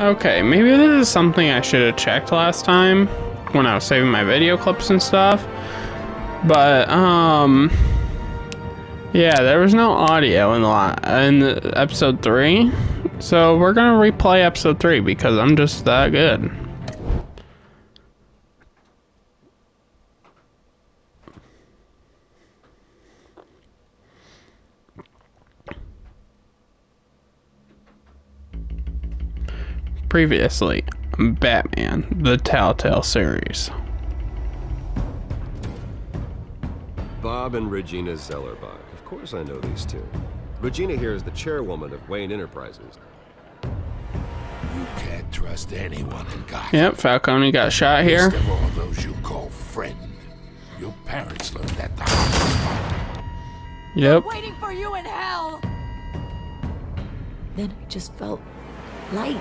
Okay, maybe this is something I should have checked last time when I was saving my video clips and stuff. But, um... Yeah, there was no audio in the, in the episode 3. So we're gonna replay episode 3 because I'm just that good. Previously, Batman, the Telltale series. Bob and Regina Zellerbach. Of course I know these two. Regina here is the chairwoman of Wayne Enterprises. You can't trust anyone in Gotham. Yep, Falcone got shot here. Least of all those you call friend. Your parents learned that the hard Yep. waiting for you in hell. Then I just felt light,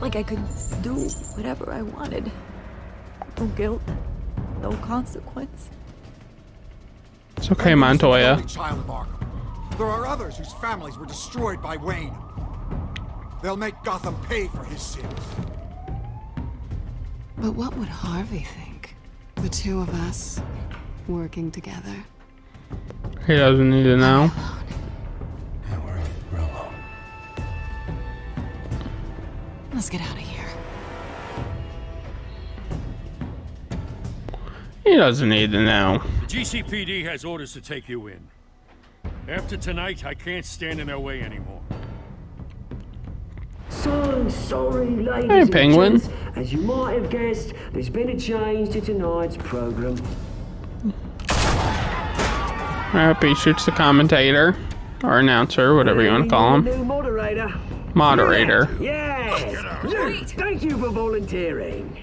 like I could do whatever I wanted. No guilt, no consequence. It's okay, Wayne Montoya. child of Arkham. There are others whose families were destroyed by Wayne. They'll make Gotham pay for his sins. But what would Harvey think? The two of us working together. He doesn't need to know. Let's get out of here. He doesn't need to know. GCPD has orders to take you in. After tonight, I can't stand in their way anymore. So sorry, ladies Hey, and Penguin. gents. As you might have guessed, there's been a change to tonight's program. Yep, he shoots the commentator. Or announcer, whatever you want to call him. New moderator. Moderator. Yes. Luke, thank you for volunteering.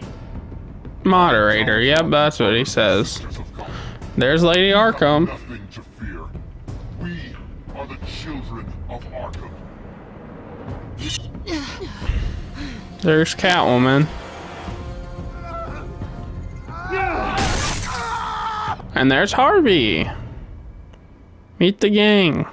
Moderator, yep, that's what he says. There's Lady Arkham. Nothing to fear. We are the children of Arkham. There's Catwoman. And there's Harvey. Meet the gang.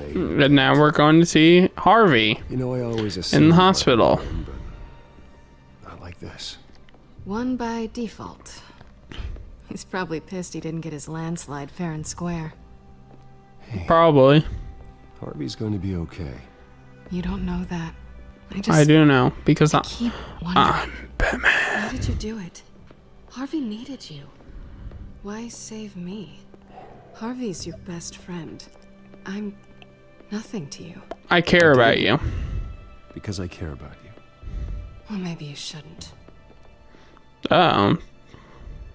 And now we're going to see Harvey You know, I always in the hospital. win, Not like this. One by default. He's probably pissed he didn't get his landslide fair and square. Probably. Harvey's going to be okay. You don't know that. I just I do know because I, keep wondering. I'm Batman. Why did you do it? Harvey needed you. Why save me? Harvey's your best friend. I'm nothing to you. I care about you. Because I care about you. Well, maybe you shouldn't. Um,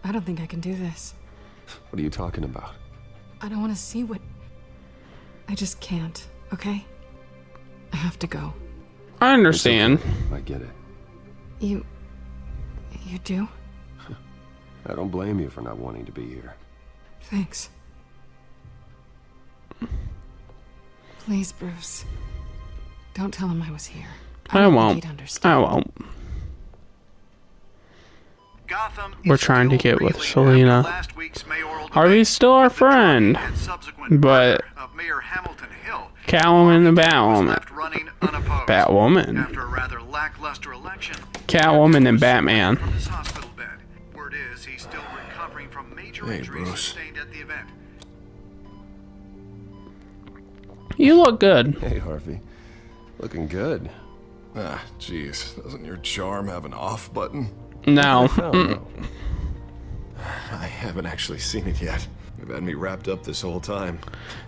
I don't think I can do this. What are you talking about? I don't want to see what. I just can't, okay? I have to go. I understand. I get it. You. You do? I don't blame you for not wanting to be here. Thanks. Please, Bruce. Don't tell him I was here. I don't think won't. He'd. I won't. Gotham We're trying to get with reeling Selina. last week's Harvey's still our friend, drug and subsequent but murder of Mayor Hamilton Hill Catwoman and Batwoman. left running unopposed. Batwoman. After a rather lackluster election, Catwoman and Batman. from his You look good. Hey, Harvey. Looking good. Ah, jeez. Doesn't your charm have an off button? No. No, no. I haven't actually seen it yet. You've had me wrapped up this whole time.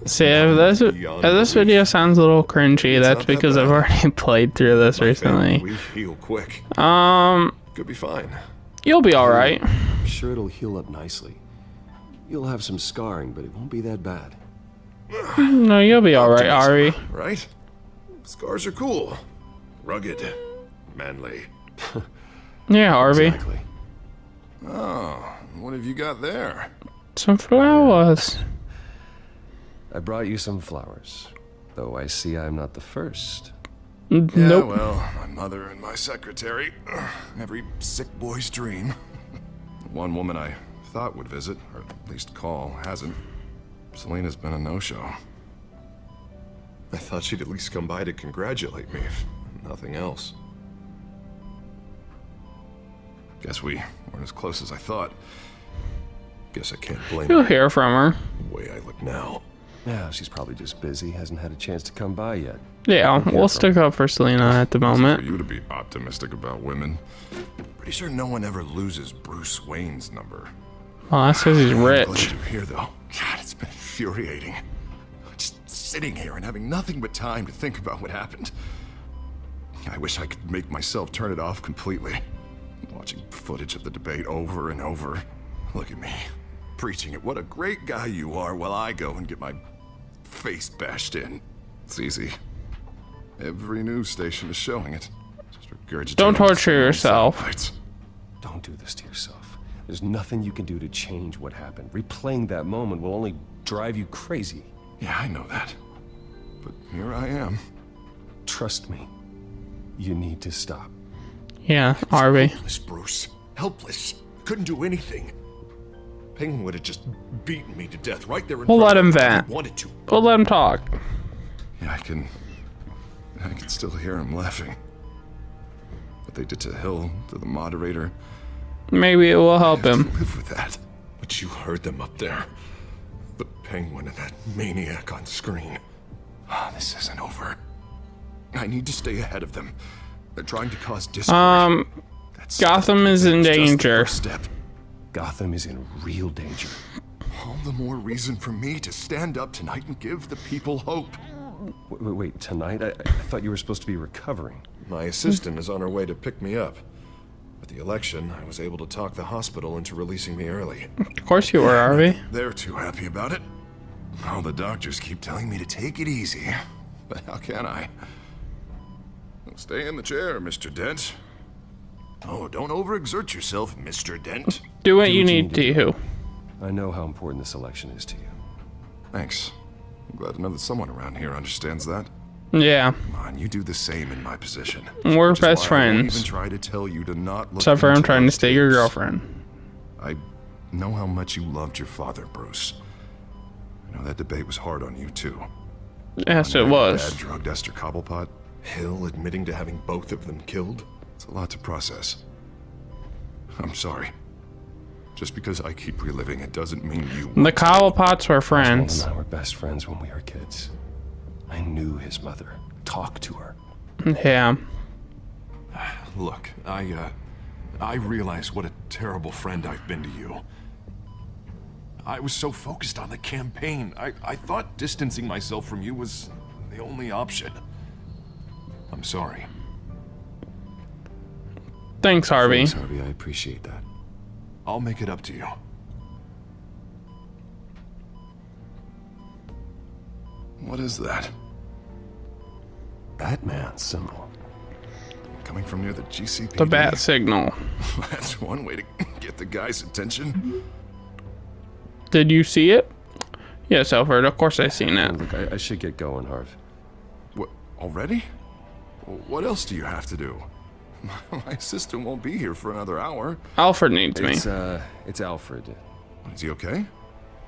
See, if this, if this video sounds a little cringy, It's that's not that because I've already played through this My family, recently. We heal quick. Um, Could be fine. you'll be alright. I'm sure it'll heal up nicely. You'll have some scarring, but it won't be that bad. No, you'll be alright, Ari. Right? Scars are cool. Rugged. Manly. Yeah, Harvey. Exactly. Oh, what have you got there? Some flowers. I brought you some flowers. Though I see I'm not the first. Yeah, Nope. well, my mother and my secretary. Every sick boy's dream. One woman I thought would visit, or at least call, hasn't. Selina's been a no-show. I thought she'd at least come by to congratulate me, if nothing else. Guess we weren't as close as I thought. Guess I can't blame You'll her hear from her. the way I look now. Yeah, she's probably just busy, hasn't had a chance to come by yet. Yeah, we'll stick up for Selena at the moment. For moment. you to be optimistic about women. Pretty sure no one ever loses Bruce Wayne's number. Well, that's because he's rich. I'm glad you're here, though. God, it's been infuriating. Just sitting here and having nothing but time to think about what happened. I wish I could make myself turn it off completely. Watching footage of the debate over and over. Look at me, preaching it. What a great guy you are while I go and get my face bashed in. It's easy. Every news station is showing it. Just regurgitating Don't torture yourself. sound. Don't do this to yourself. There's nothing you can do to change what happened. Replaying that moment will only drive you crazy. Yeah, I know that. But here I am. Trust me. You need to stop. Yeah, are we? Helpless, Bruce. Helpless. Couldn't do anything. Penguin would have just beaten me to death right there in We'll front let of him me if vent. he Wanted to. We'll let him talk. Yeah, I can. I can still hear him laughing. What they did to Hill, to the moderator. Maybe it will help I have him. live with that. But you heard them up there. The penguin and that maniac on screen. Ah, this isn't over. I need to stay ahead of them. They're trying to cause discord. Um, That's Gotham is in it's just the danger. step. Gotham is in real danger. All the more reason for me to stand up tonight and give the people hope. Wait, wait, wait tonight? I, I thought you were supposed to be recovering. My assistant is on her way to pick me up. With the election, I was able to talk the hospital into releasing me early. Of course you were, Harvey. They're too happy about it. All the doctors keep telling me to take it easy. But how can I? Stay in the chair, Mr. Dent. Oh, don't overexert yourself, Mr. Dent. Do what Do you what you need need to. to. I know how important this election is to you. Thanks. I'm glad to know that someone around here understands that. Yeah. Come on, you do the same in my position. We're Which best why I friends. even try to tell you to not look Except for into trying to stay your girlfriend. I know how much you loved your father, Bruce. I know that debate was hard on you, too. Yes, it was. Dad drugged Esther Cobblepot. Hill admitting to having both of them killed. It's a lot to process. I'm sorry. Just because I keep reliving it doesn't mean you. The Cobblepots were friends. and I were best friends when we were kids. I knew his mother. Talk to her. Yeah. Look, I, uh, I realize what a terrible friend I've been to you. I was so focused on the campaign. I, I thought distancing myself from you was the only option. I'm sorry. Thanks, Harvey. Thanks, Harvey. I appreciate that. I'll make it up to you. What is that? Batman symbol. Coming from near the GCPD? The bat signal. That's one way to get the guy's attention. Did you see it? Yes, Alfred. Of course I seen it. Look, I, I should get going, Harv. What, already? What else do you have to do? My assistant won't be here for another hour. Alfred needs me. It's uh, it's Alfred. Is he okay?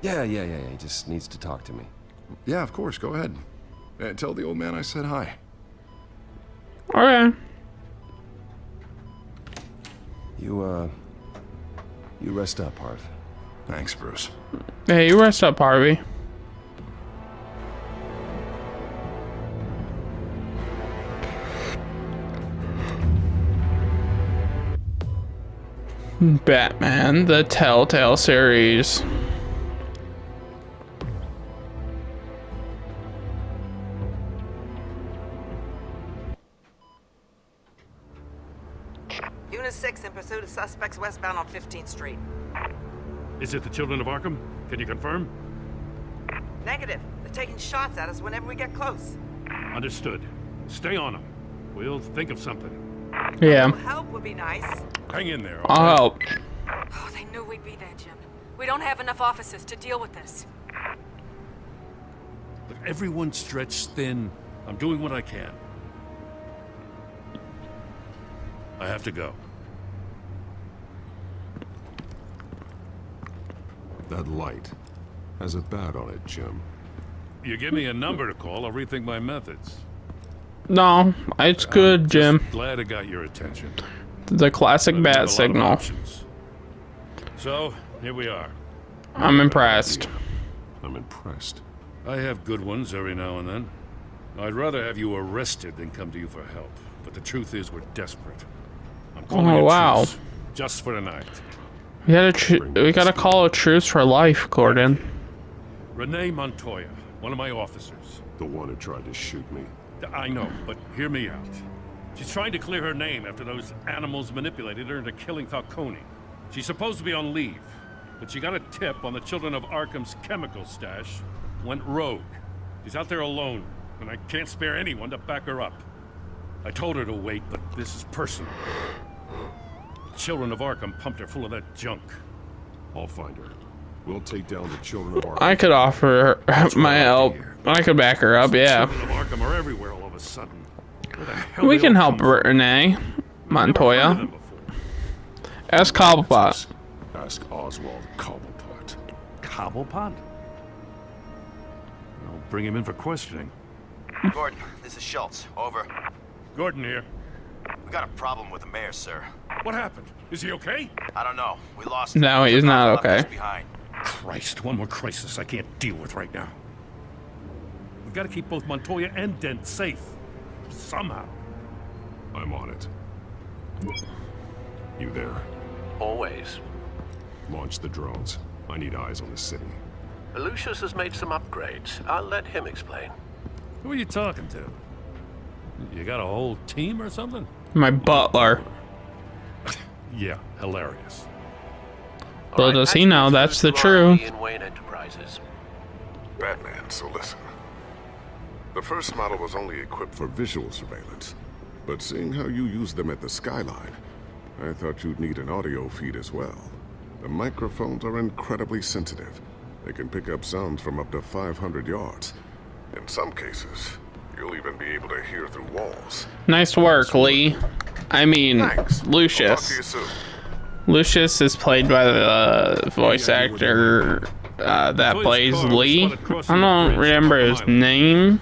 Yeah, yeah, yeah, yeah. He just needs to talk to me. Yeah, of course. Go ahead. Uh, tell the old man I said hi. Okay. You uh, you rest up, Harv. Thanks, Bruce. Hey, you rest up, Harvey. Batman, the Telltale series. Pursuit of suspects westbound on 15th Street. Is it the Children of Arkham? Can you confirm? Negative. They're taking shots at us whenever we get close. Understood. Stay on them. We'll think of something. Yeah, Help would be nice. Hang in there. I'll help. Oh, they knew we'd be there, Jim. We don't have enough officers to deal with this. Look, everyone's stretched thin. I'm doing what I can. I have to go. That light has a bat on it, Jim. You give me a number to call, I'll rethink my methods. No, it's good, Jim. Glad I got your attention. The classic I've got a lot bat signal. So, here we are. I'm impressed. I'm impressed. I have good ones every now and then. I'd rather have you arrested than come to you for help. But the truth is, we're desperate. I'm calling Oh, a wow. truce, just for tonight. We gotta, tr- we gotta call a truce for life, Gordon. Renee Montoya, one of my officers. The one who tried to shoot me. I know, but hear me out. She's trying to clear her name after those animals manipulated her into killing Falcone. She's supposed to be on leave, but she got a tip on the Children of Arkham's chemical stash, went rogue. She's out there alone, and I can't spare anyone to back her up. I told her to wait, but this is personal. The Children of Arkham pumped her full of that junk. I'll find her. We'll take down the children of Arkham. I could offer her my help. I could back her up, yeah. Children of Arkham are everywhere all of a sudden. Where the hell We can help come? Renee Montoya. Ask Cobblepot. Ask Oswald Cobblepot. Cobblepot? I'll bring him in for questioning. Gordon, this is Schultz. Over. Gordon here. We got a problem with the mayor, sir. What happened? Is he okay? I don't know. We lost No, him. he's not okay. Behind. Christ, one more crisis I can't deal with right now. We've got to keep both Montoya and Dent safe. Somehow. I'm on it. You there? Always. Launch the drones. I need eyes on the city. Lucius has made some upgrades. I'll let him explain. Who are you talking to? You got a whole team or something? My butler. Yeah, hilarious. Well, does he know that's the truth? In Wayne Enterprises. Batman, so listen. The first model was only equipped for visual surveillance. But seeing how you use them at the Skyline, I thought you'd need an audio feed as well. The microphones are incredibly sensitive. They can pick up sounds from up to 500 yards. In some cases, you'll even be able to hear through walls. Nice work, Lee. I mean, Talk to Lucius. you soon. Lucius is played by the voice actor uh, that plays Lee. I don't remember his name.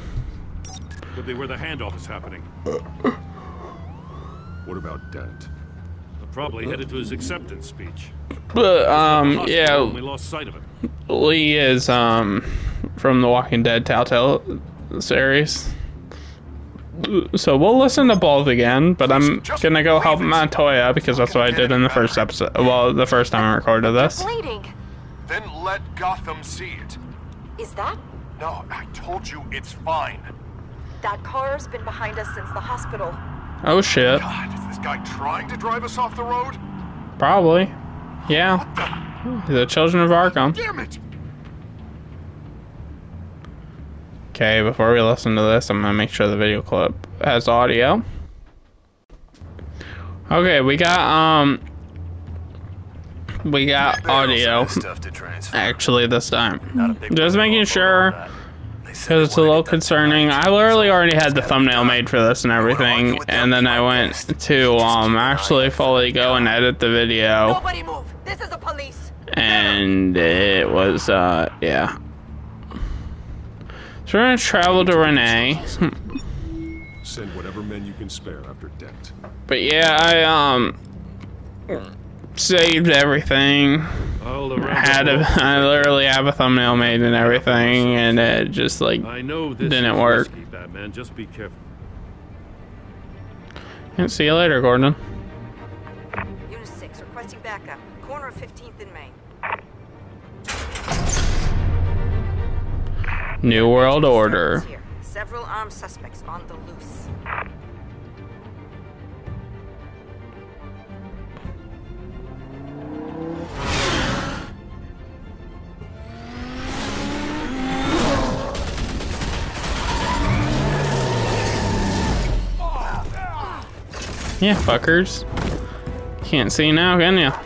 Could be where the handoff is happening. What about Dent? Probably headed to his acceptance speech. But um, yeah, We lost sight of him. Lee is um from the Walking Dead Telltale series. So we'll listen to both again, but I'm gonna go help Montoya because that's what I did in the first episode. Well, the first time I recorded this. Bleeding. Then let Gotham see it. Is that? No, I told you it's fine. That car's been behind us since the hospital. Oh shit. God, is this guy trying to drive us off the road? Probably. Yeah. The Children of Arkham. Damn it! Okay, before we listen to this, I'm gonna make sure the video clip has audio. Okay, we got um we got audio actually this time. Just making sure because it's a little concerning. I literally already had the thumbnail made for this and everything, and then I went to um actually fully go and edit the video, Nobody move. This is the police. and it was uh yeah. So we're gonna travel to Renee. Send whatever men you can spare after Dent. But yeah, I um saved everything. I had a, I literally have a thumbnail made and everything, and it just like I know this didn't work. risky, Batman. Just be careful. And see you later, Gordon. Unit 6, requesting backup. New World Order. Several armed suspects on the loose. Yeah, fuckers. Can't see now, can ya?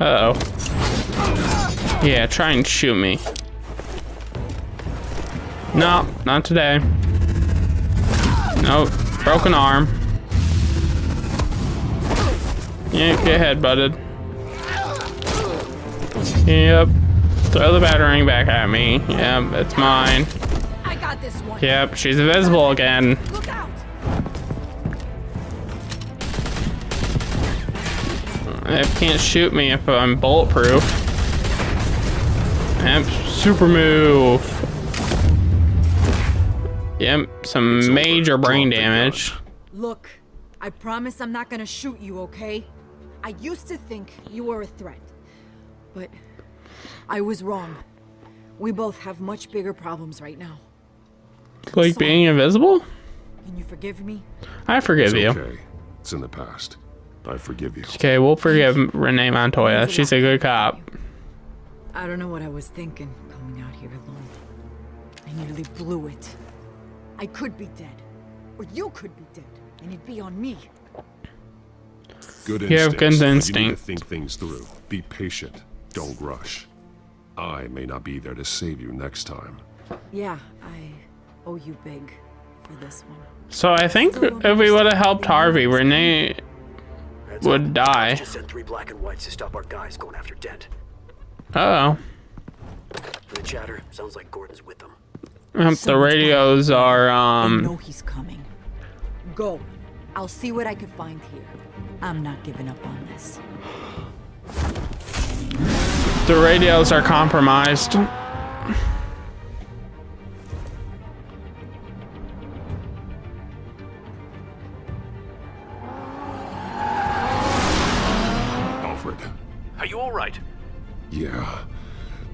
Uh oh. Yeah, try and shoot me. No, not today. Nope, broken arm. Yeah, get headbutted. Yep. Throw the battering back at me. Yep, it's mine. I got this one. Yep, she's invisible again. Look out! It can't shoot me if I'm bulletproof. Yep, super move. Yep, some major brain damage. Look, I promise I'm not gonna shoot you, okay? I used to think you were a threat. But I was wrong. We both have much bigger problems right now. Like being invisible? Can you forgive me? I forgive it's you. okay. It's in the past. I forgive you. Okay, we'll forgive Renee Montoya. She's a good cop. I don't know what I was thinking coming out here alone. I nearly blew it. I could be dead. Or you could be dead. And it'd be on me. Good You have instincts, good but You need to instinct. think things through. Be patient. Don't rush. I may not be there to save you next time. Yeah, I owe you big for this one. So I think if we would have helped Harvey, Renee would die. Just sent three black and whites to stop our guys going after Dent. Uh oh. For the chatter, sounds like Gordon's with them. Yep, the radios are, I know um, he's coming. Go. I'll see what I can find here. I'm not giving up on this. the radios are compromised. Alfred. Are you all right? Yeah,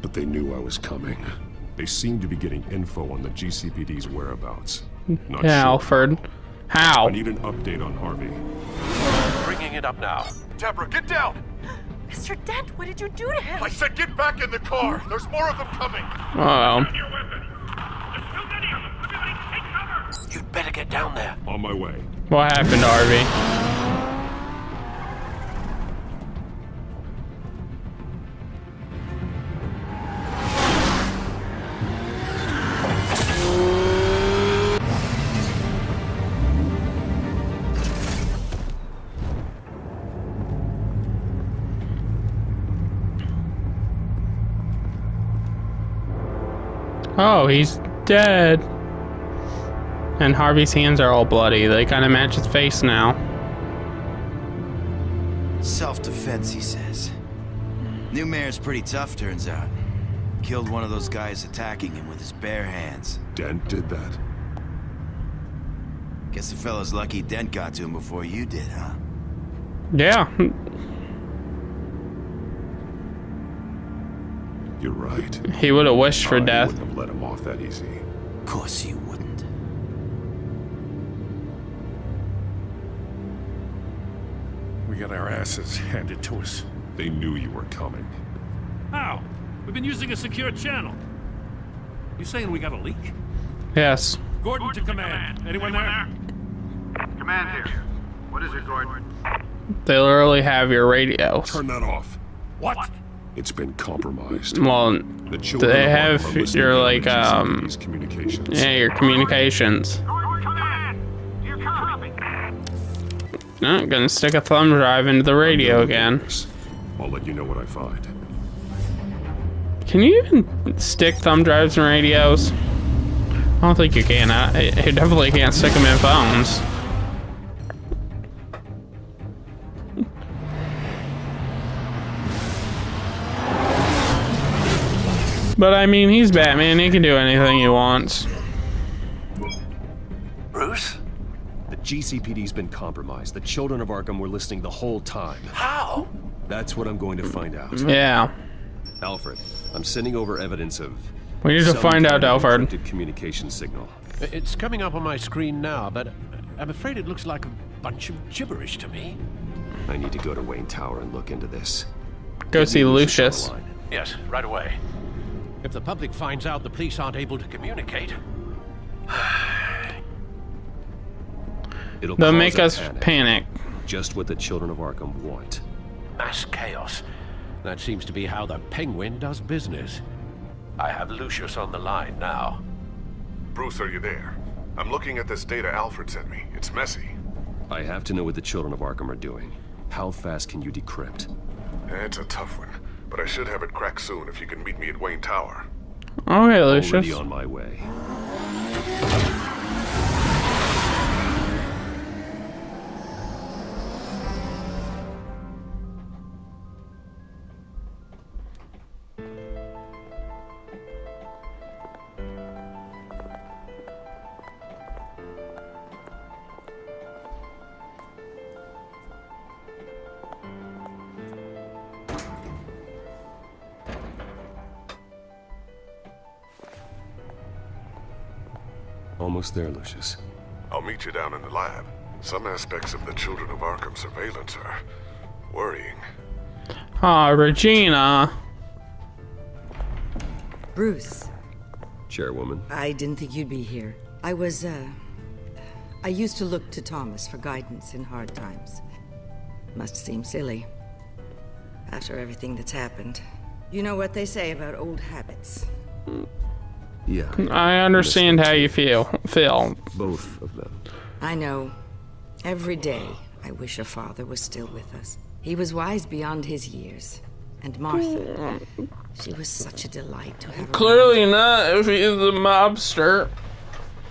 but they knew I was coming. They seem to be getting info on the GCPD's whereabouts. Not Yeah, sure. Alfred. How? I need an update on Harvey. Bringing it up now. Deborah, get down! Mr. Dent, what did you do to him? I said get back in the car! There's more of them coming! Uh You'd better get down there. On my way. oh. What happened to Harvey? Oh, he's dead. And Harvey's hands are all bloody. They kind of match his face now. Self-defense, he says. New mayor's pretty tough, turns out. Killed one of those guys attacking him with his bare hands. Dent did that. Guess the fella's lucky Dent got to him before you did, huh? Yeah. You're right. He would have wished for I death. wouldn't have let him off that easy. Of course you wouldn't. We got our asses handed to us. They knew you were coming. How? We've been using a secure channel. You saying we got a leak? Yes. Gordon to command. Anyone there? Command here. What is it, Gordon? They literally have your radio. Turn that off. What? It's been compromised. Well, The they have your like um communications. yeah your communications. No, gonna stick a thumb drive into the radio again. I'll let you know what I find. Can you even stick thumb drives in radios? I don't think you can. I, you definitely can't stick them in phones. But I mean, he's Batman. He can do anything he wants. Bruce? The GCPD's been compromised. The children of Arkham were listening the whole time. How? That's what I'm going to find out. Yeah. Alfred, I'm sending over evidence of. We need to find out, Alfred. encrypted communication signal. It's coming up on my screen now, but I'm afraid it looks like a bunch of gibberish to me. I need to go to Wayne Tower and look into this. Go Get see Lucius Lucius. on the line. Yes, right away. If the public finds out the police aren't able to communicate, It'll They'll make us panic. panic. Just what the children of Arkham want. mass chaos. That seems to be how the Penguin does business. I have Lucius on the line now. Bruce, are you there? I'm looking at this data Alfred sent me. It's messy. I have to know what the children of Arkham are doing. How fast can you decrypt? It's a tough one, but I should have it cracked soon if you can meet me at Wayne Tower. Okay, Lucius. Already on my way. Almost there, Lucius. I'll meet you down in the lab. Some aspects of the Children of Arkham surveillance are worrying. Ah, Regina. Bruce, Chairwoman. I didn't think you'd be here. I was, uh... I used to look to Thomas for guidance in hard times. Must seem silly. After everything that's happened. You know what they say about old habits. Yeah. I understand how you feel. Phil. Both of them. I know. Every day, I wish a father was still with us. He was wise beyond his years. And Martha, she was such a delight to have Clearly not if he's a mobster.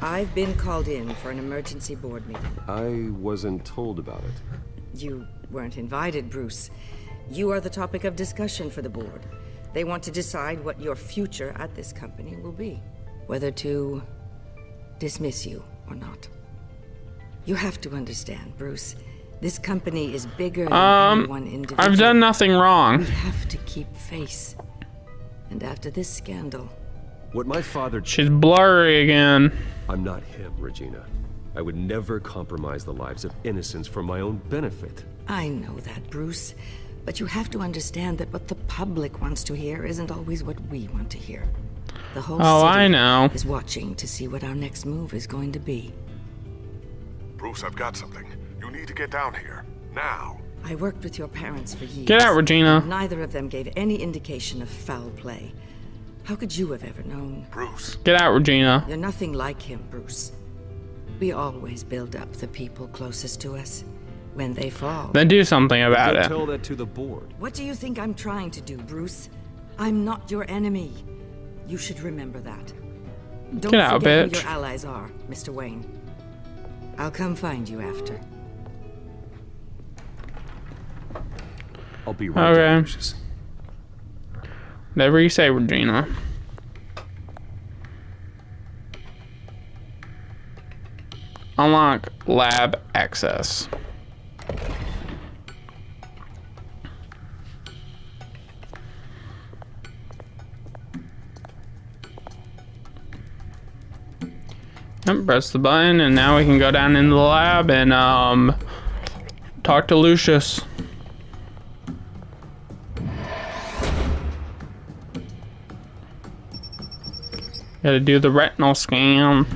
I've been called in for an emergency board meeting. I wasn't told about it. You weren't invited, Bruce. You are the topic of discussion for the board. They want to decide what your future at this company will be. Whether to dismiss you or not. You have to understand, Bruce. This company is bigger than Um, any one individual. I've done nothing wrong. We have to keep face. And after this scandal, What my father. She's blurry again. I'm not him, Regina. I would never compromise the lives of innocents for my own benefit. I know that, Bruce. But you have to understand that what the public wants to hear isn't always what we want to hear. The whole Oh, city I know. is watching to see what our next move is going to be. Bruce, I've got something. You need to get down here. Now. I worked with your parents for years. Get out, Regina. Neither of them gave any indication of foul play. How could you have ever known? Bruce. Get out, Regina. You're nothing like him, Bruce. We always build up the people closest to us. When they fall. Then do something about it. tell that to the board. What do you think I'm trying to do, Bruce? I'm not your enemy. You should remember that. Don't Get out, forget bitch. who your allies are, Mr. Wayne. I'll come find you after. I'll be right there, Okay. Lucius. Whatever you say, Regina. Unlock lab access. Press the button and now we can go down into the lab and um talk to Lucius. Gotta do the retinal scan.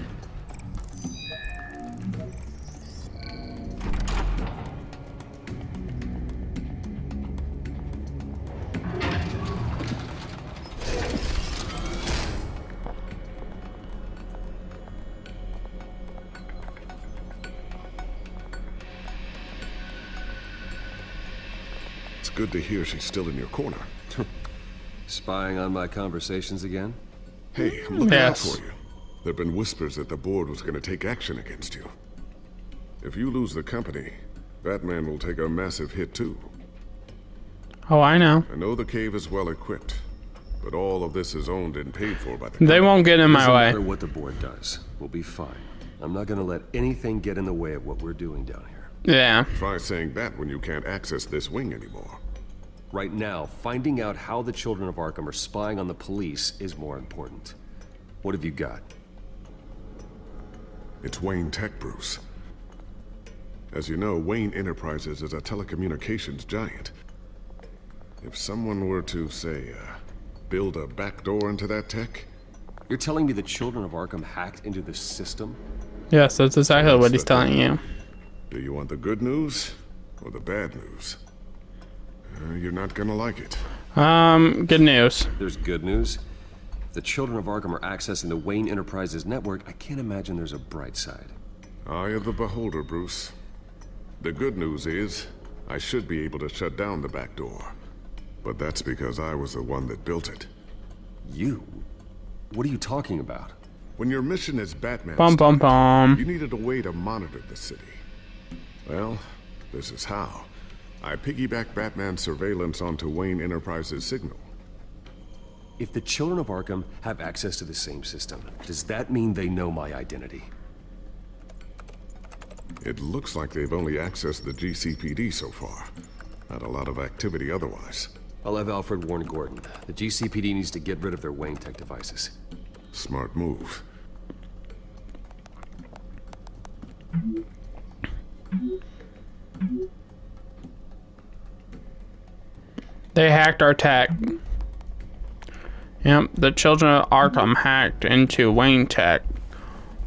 Good to hear she's still in your corner. Spying on my conversations again? Hey, I'm looking Yes. out for you. There've been whispers that the board was going to take action against you. If you lose the company, Batman will take a massive hit too. Oh, I know. I know the cave is well equipped, but all of this is owned and paid for by the They won't get in my Doesn't way. matter what the board does. We'll be fine. I'm not gonna let anything get in the way of what we're doing down here. Yeah. Try saying that when you can't access this wing anymore. Right now, finding out how the children of Arkham are spying on the police is more important. What have you got? It's Wayne Tech, Bruce. As you know, Wayne Enterprises is a telecommunications giant. If someone were to, say, uh, build a backdoor into that tech, You're telling me the children of Arkham hacked into the system? Yes, that's exactly what he's telling thing. you. do you want the good news or the bad news? Uh, you're not gonna like it. Um, good news. There's good news. If the children of Arkham are accessing the Wayne Enterprises network, I can't imagine there's a bright side. Eye of the beholder, Bruce. The good news is, I should be able to shut down the back door. But that's because I was the one that built it. You? What are you talking about? When your mission is Batman, Bum bum bum. you needed a way to monitor the city. Well, this is how. I piggyback Batman's surveillance onto Wayne Enterprises' signal. If the children of Arkham have access to the same system, does that mean they know my identity? It looks like they've only accessed the GCPD so far. Not a lot of activity otherwise. I'll have Alfred warn Gordon. The GCPD needs to get rid of their Wayne Tech devices. Smart move. They hacked our tech. Yep, the children of Arkham hacked into Wayne Tech.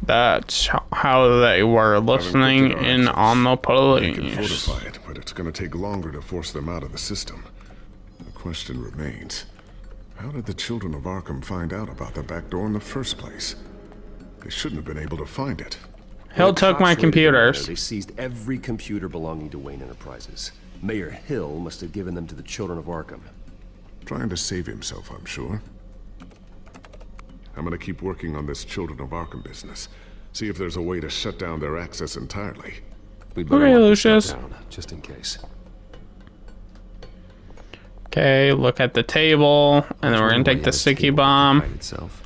That's how they were listening in on the They can fortify it, but it's gonna take longer to force them out of the system. The question remains, how did the children of Arkham find out about the back door in the first place? They shouldn't have been able to find it. Hill When took my raided computers. They seized every computer belonging to Wayne Enterprises. Mayor Hill must have given them to the children of Arkham. Trying to save himself, I'm sure. I'm gonna keep working on this Children of Arkham business. See if there's a way to shut down their access entirely. We'd better Okay, lock this stuff Lucius. down, just in case. Okay, look at the table, and then we're gonna take the sticky bomb, Itself.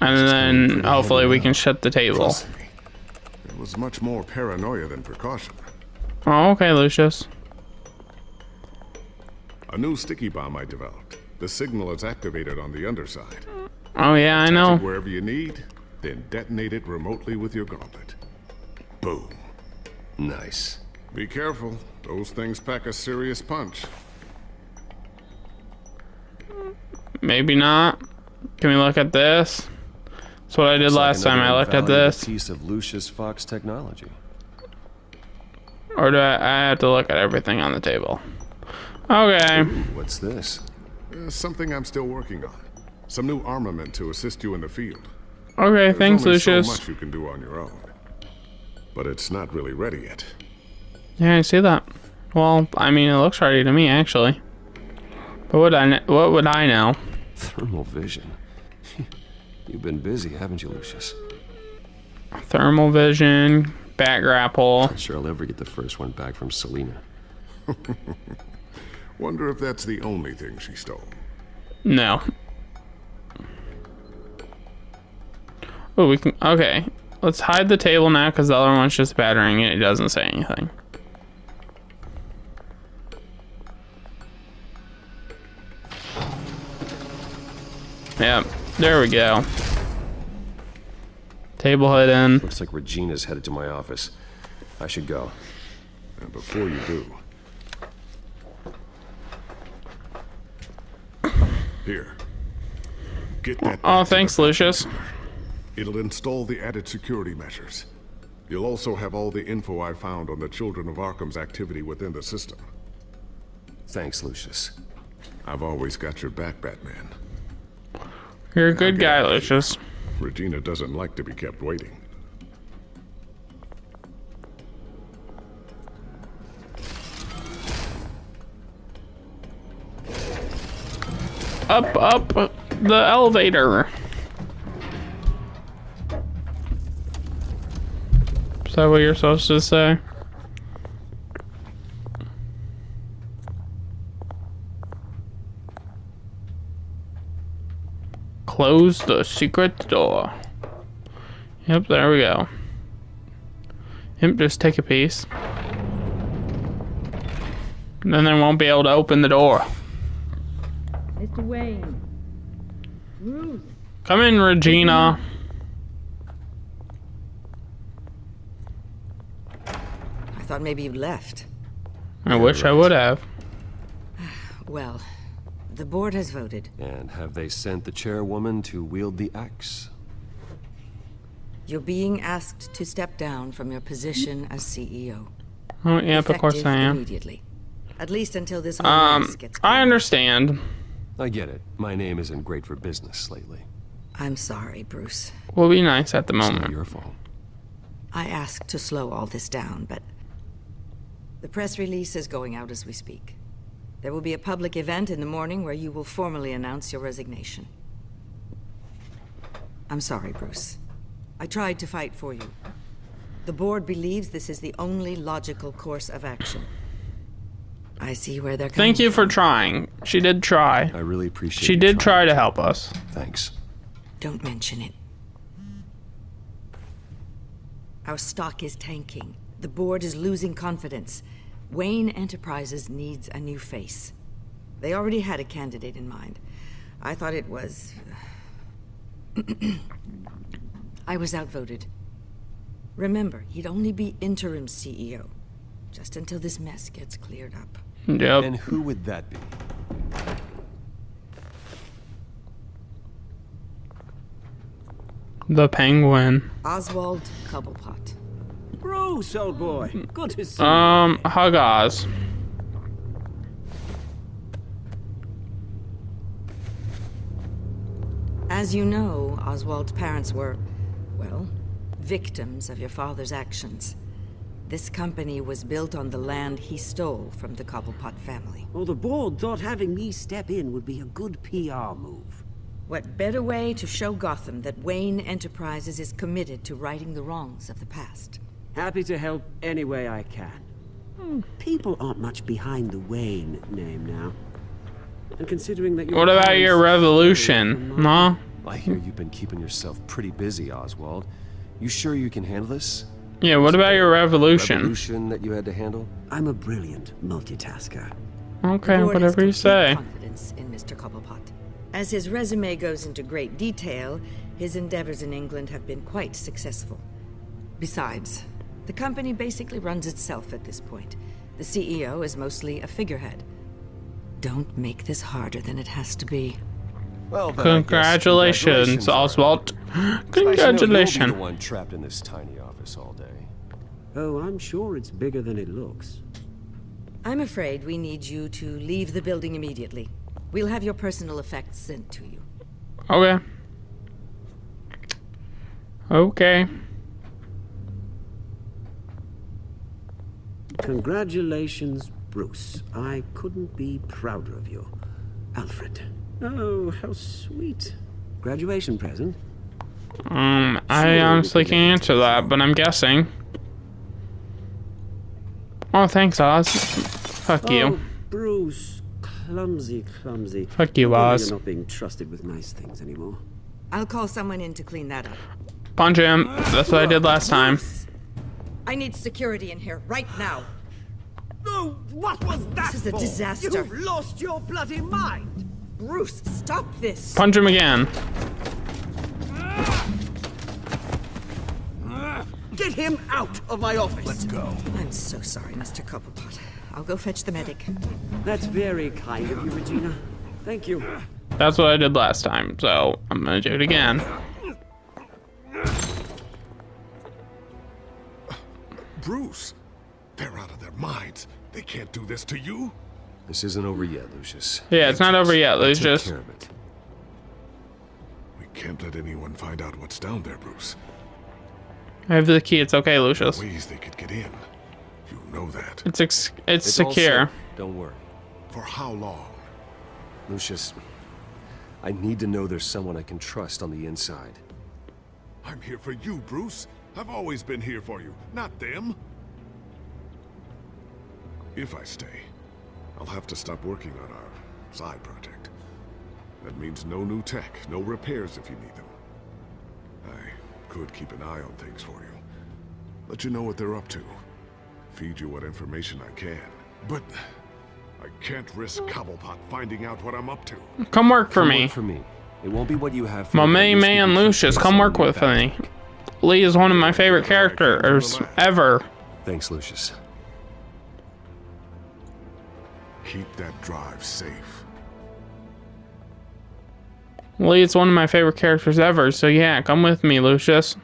and then hopefully we can shut the table. Trust me. It was much more paranoia than precaution. Oh, okay, Lucius. A new sticky bomb I developed. The signal is activated on the underside. Oh yeah, I Attach know. it wherever you need, then detonate it remotely with your gauntlet. Boom. Nice. Be careful. Those things pack a serious punch. Maybe not. Can we look at this? That's what I did Looks like last time. I looked at invaluable this. piece of Lucius Fox technology. Or do I, I have to look at everything on the table? Okay. What's this? Uh, something I'm still working on. Some new armament to assist you in the field. Okay, There's thanks, only Lucius. so much you can do on your own. But it's not really ready yet. Yeah, I see that. Well, I mean, it looks ready to me, actually. But what I, what would I know? Thermal vision. You've been busy, haven't you, Lucius? Thermal vision, bat grapple. Not sure I'll ever get the first one back from Selina. Wonder if that's the only thing she stole. No. Oh, we can. Okay, let's hide the table now because the other one's just battering it. It doesn't say anything. Yep, there we go. Table hidden. Looks like Regina's headed to my office. I should go. And before you do, here. Get that. Oh, thanks, Lucius. It'll install the added security measures. You'll also have all the info I found on the Children of Arkham's activity within the system. Thanks, Lucius. I've always got your back, Batman. You're a good guy, Lucius. Regina doesn't like to be kept waiting. Up, up, the elevator. Is that what you're supposed to say? Close the secret door. Yep, there we go. Yep, just take a piece. And Then they won't be able to open the door. Mr. Wayne. Bruce. Come in, Regina. I thought maybe you left. I wish I would have. Well, the board has voted. And have they sent the chairwoman to wield the axe? You're being asked to step down from your position as CEO. Oh, yep, of course I am. Immediately. At least until this whole Um, mess gets I understand. I get it. My name isn't great for business lately. I'm sorry, Bruce. We'll be nice at the moment. It's moment. not your fault. I asked to slow all this down, but the press release is going out as we speak. There will be a public event in the morning where you will formally announce your resignation. I'm sorry, Bruce. I tried to fight for you. The board believes this is the only logical course of action. I see where they're coming Thank you for trying. She did try. I really appreciate it. She did try to help us. Thanks. Don't mention it. Our stock is tanking. The board is losing confidence. Wayne Enterprises needs a new face. They already had a candidate in mind. I thought it was. I was outvoted. Remember, he'd only be interim CEO. Just until this mess gets cleared up. Yep. And who would that be? The penguin. Oswald Cobblepot. Bruce, old boy. Good to see you. Um, Huggaz. As you know, Oswald's parents were, well, victims of your father's actions. This company was built on the land he stole from the Cobblepot family. Well, the board thought having me step in would be a good PR move. What better way to show Gotham that Wayne Enterprises is committed to righting the wrongs of the past? Happy to help any way I can. Hmm, People aren't much behind the Wayne name now. And considering that your What about your revolution? No? I hear you've been keeping yourself pretty busy, Oswald. You sure you can handle this? Yeah, what about your revolution? Revolution that you had to handle? I'm a brilliant multitasker. Okay, The board has whatever you say. confidence in Mr. Cobblepot. As his resume goes into great detail, his endeavors in England have been quite successful. Besides, the company basically runs itself at this point. The CEO is mostly a figurehead. Don't make this harder than it has to be. Well, then I guess Congratulations, Oswald. It's nice to know you'll Congratulations. be the one trapped in this tiny office all day. Oh, I'm sure it's bigger than it looks. I'm afraid we need you to leave the building immediately. We'll have your personal effects sent to you. Okay. Okay. Congratulations, Bruce. I couldn't be prouder of you. Alfred. Oh, how sweet. Graduation present? Um, I honestly can't answer that, but I'm guessing. Oh, thanks, Oz. Fuck Oh, you. Bruce. Clumsy, clumsy. Fuck you, Oz. You're not being trusted with nice things anymore. I'll call someone in to clean that up. Punch him. That's what I did last time. I need security in here right now. No, what was that This is a for? disaster. You've lost your bloody mind. Bruce, stop this. Punch him again. Get him out of my office. Let's go. I'm so sorry, Mr. Cobblepot. I'll go fetch the medic. That's very kind of you, Regina. Thank you. That's what I did last time, so I'm gonna do it again. Bruce, they're out of their minds. They can't do this to you. This isn't over yet, Lucius. Yeah, it's not over yet, Take Lucius. care of it. We can't let anyone find out what's down there, Bruce. I have the key. It's okay, Lucius. Ways they could get in. You know that. It's ex- it's, It's secure. safe. Don't worry. For how long? Lucius, I need to know there's someone I can trust on the inside. I'm here for you, Bruce. I've always been here for you, not them. If I stay, I'll have to stop working on our side project. That means no new tech, no repairs if you need them. I could keep an eye on things for you. Let you know what they're up to. Feed you what information I can. But I can't risk hmm. Cobblepot finding out what I'm up to. Come work for Come me. work for me. It won't be what you have for My me, but at main least man, Lucius. Come work with me. Lee is one of my favorite characters ever. Thanks, Lucius. Keep that drive safe. Lee is one of my favorite characters ever, so yeah, come with me, Lucius.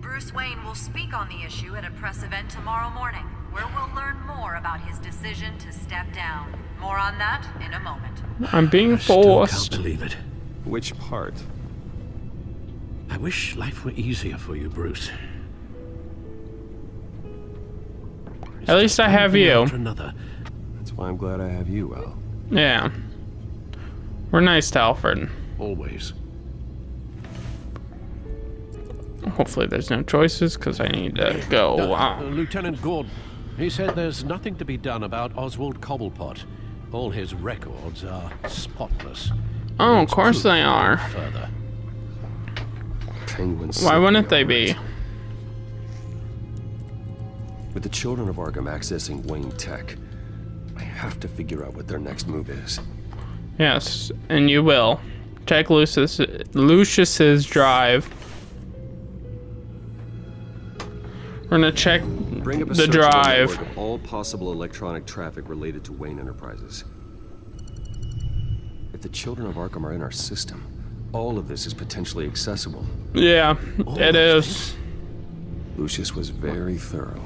Bruce Wayne will speak on the issue at a press event tomorrow morning, where we'll learn more about his decision to step down. More on that in a moment. I'm being forced. Can't believe it. Which part? I wish life were easier for you, Bruce. At least I have you. Another. That's why I'm glad I have you, Al. Yeah. We're nice to Alfred. Always. Hopefully there's no choices, because I need to go. Uh, Wow. uh, Lieutenant Gordon, he said there's nothing to be done about Oswald Cobblepot. All his records are spotless. Oh, of course they are. Further. Penguins. Why wouldn't they be? With the children of Arkham accessing Wayne Tech, I have to figure out what their next move is. Yes, and you will. Check Lucius, Lucius's drive. We're gonna check Bring up a the drive. of all possible electronic traffic related to Wayne Enterprises. If the children of Arkham are in our system, all of this is potentially accessible. Yeah, it is. Lucius was very thorough.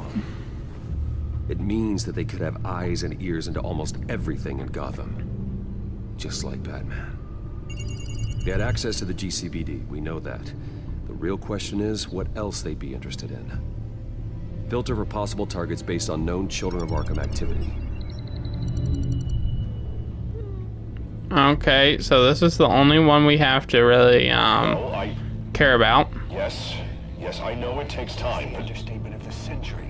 It means that they could have eyes and ears into almost everything in Gotham. Just like Batman. They had access to the GCPD, we know that. The real question is what else they'd be interested in. Filter for possible targets based on known Children of Arkham activity. Okay, so this is the only one we have to really um No, I- care about. Yes, yes, I know it takes time. Understatement of the century,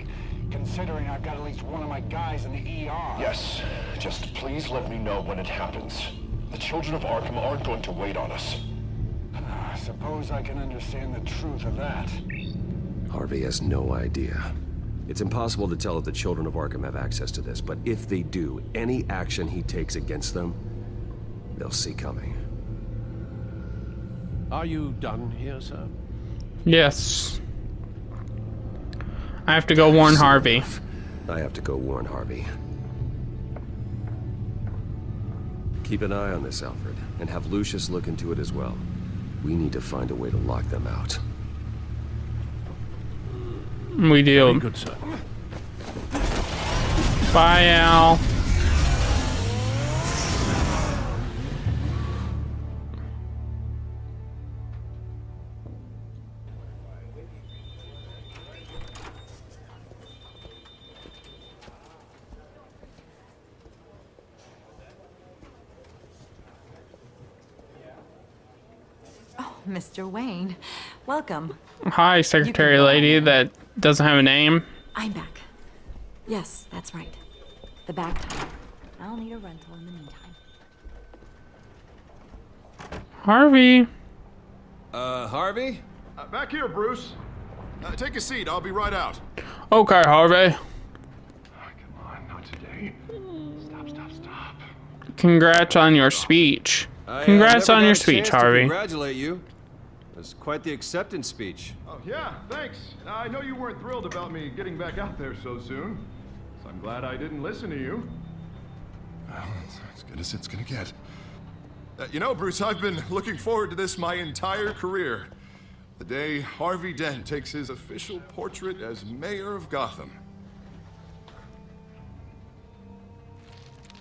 considering I've got at least one of my guys in the ER. Yes, just please let me know when it happens. The children of Arkham aren't going to wait on us. I suppose I can understand the truth of that. Harvey has no idea. It's impossible to tell if the Children of Arkham have access to this, but if they do, any action he takes against them, they'll see coming. Are you done here, sir? Yes. I have to go warn Harvey. I have to go warn Harvey. Keep an eye on this, Alfred, and have Lucius look into it as well. We need to find a way to lock them out. We do. Good, sir. Bye, Al. Mr. Wayne, welcome. Hi, secretary lady that doesn't have a name. I'm back. Yes, that's right. The back time. I'll need a rental in the meantime. Harvey. Uh, Harvey? Uh, back here, Bruce. Uh, take a seat. I'll be right out. Okay, Harvey. Not today. Stop, stop, stop. Congrats on your speech. I, uh, Congrats on your speech, Harvey. Congratulate you. It was quite the acceptance speech. Oh, yeah, thanks. I know you weren't thrilled about me getting back out there so soon. So I'm glad I didn't listen to you. Well, it's as good as it's gonna get. Uh, you know, Bruce, I've been looking forward to this my entire career. The day Harvey Dent takes his official portrait as mayor of Gotham.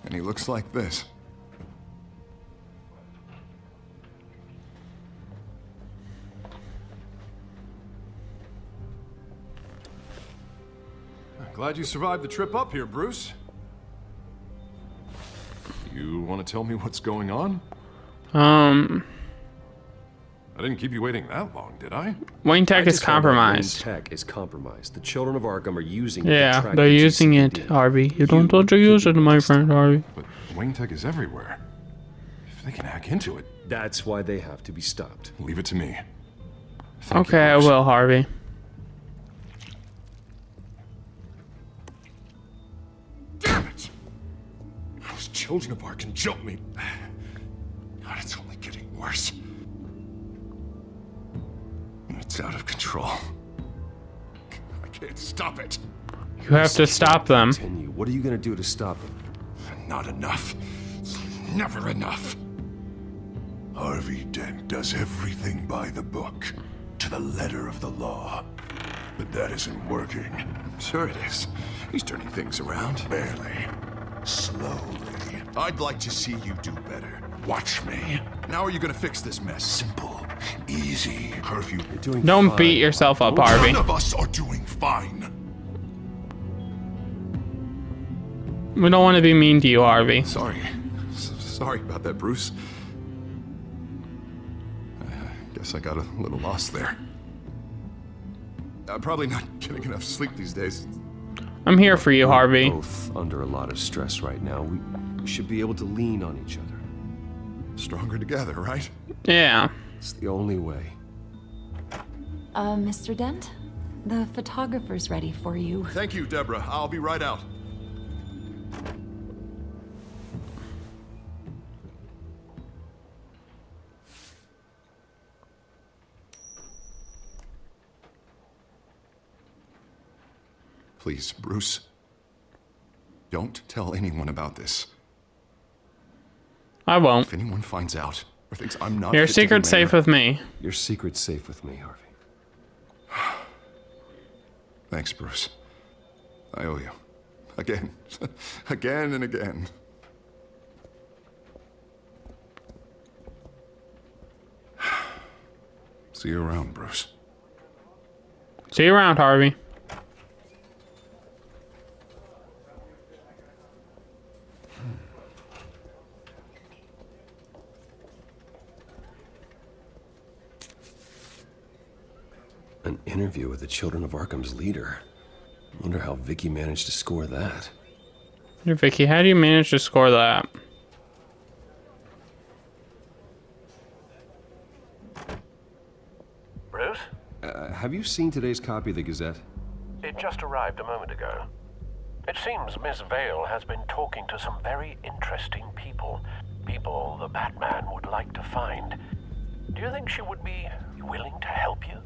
And he looks like this. Glad you survived the trip up here, Bruce. You want to tell me what's going on? Um, I didn't keep you waiting that long, did I? Wayne Tech I is just found out compromised. Wayne Tech is compromised. The children of Arkham are using it Yeah, they're the using it, Harvey. You don't touch or use it, my friend, Harvey. But Wayne Tech is everywhere. If they can hack into it. That's why they have to be stopped. Leave it to me. Okay, I will, Harvey. Children of Arkham jump me. God, it's only getting worse. It's out of control. I can't stop it. You have to stop them. Continue. What are you gonna do to stop them? Not enough. Never enough. Harvey Dent does everything by the book, to the letter of the law. But that isn't working. Sure it is. He's turning things around. Barely. Slowly. I'd like to see you do better. Watch me. Now are you gonna fix this mess? Simple. Easy. Curfew. You're doing Don't fine. beat yourself up, Harvey. None of us are doing fine. We don't want to be mean to you, Harvey. Sorry. S sorry about that, Bruce. I guess I got a little lost there. I'm probably not getting enough sleep these days. I'm here for you, We're Harvey. Both under a lot of stress right now. We, we should be able to lean on each other. Stronger together, right? Yeah. It's the only way. Uh, Mr. Dent? The photographer's ready for you. Thank you, Deborah. I'll be right out. Please, Bruce. Don't tell anyone about this. I won't. If anyone finds out or thinks I'm not Your secret's safe with me. Your secret's safe with me, Harvey. Thanks, Bruce. I owe you. Again. again and again. See you around, Bruce. See you around, Harvey. An interview with the Children of Arkham's leader. Wonder how Vicki managed to score that. Vicki, how do you manage to score that? Bruce? Uh, have you seen today's copy of the Gazette? It just arrived a moment ago. It seems Miss Vale has been talking to some very interesting people. People the Batman would like to find. Do you think she would be willing to help you?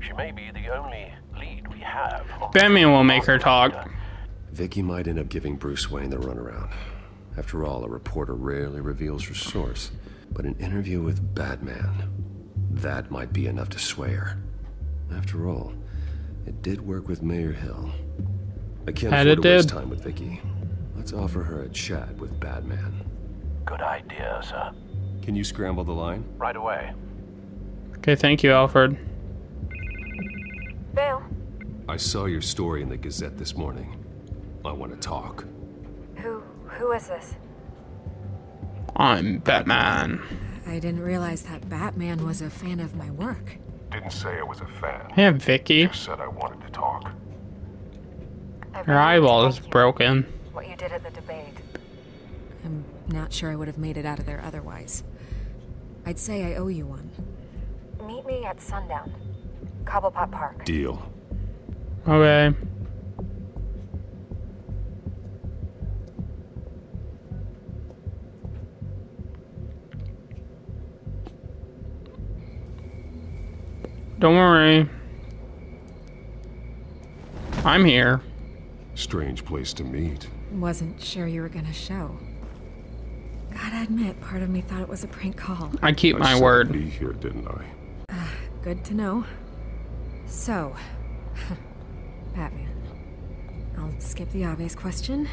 She may be the only lead we have. Batman will make her talk. Vicki might end up giving Bruce Wayne the runaround. After all, a reporter rarely reveals her source. But an interview with Batman, that might be enough to sway her. After all, it did work with Mayor Hill. I can't Had afford to did. waste time with Vicki. Let's offer her a chat with Batman. Good idea, sir. Can you scramble the line? Right away. Okay, thank you, Alfred. Vale. I saw your story in the Gazette this morning. I want to talk. Who who is this? I'm Batman. I didn't realize that Batman was a fan of my work. Didn't say I was a fan. Yeah, Vicki. Just said I wanted to talk. Your eyeball is broken. What you did at the debate. I'm not sure I would have made it out of there otherwise. I'd say I owe you one. Meet me at sundown. Cobblepot Park. Deal. Okay. Don't worry. I'm here. Strange place to meet. Wasn't sure you were gonna show. Gotta admit, part of me thought it was a prank call. I keep my word. I'd Be here, didn't I? Uh, good to know. So, Batman. I'll skip the obvious question.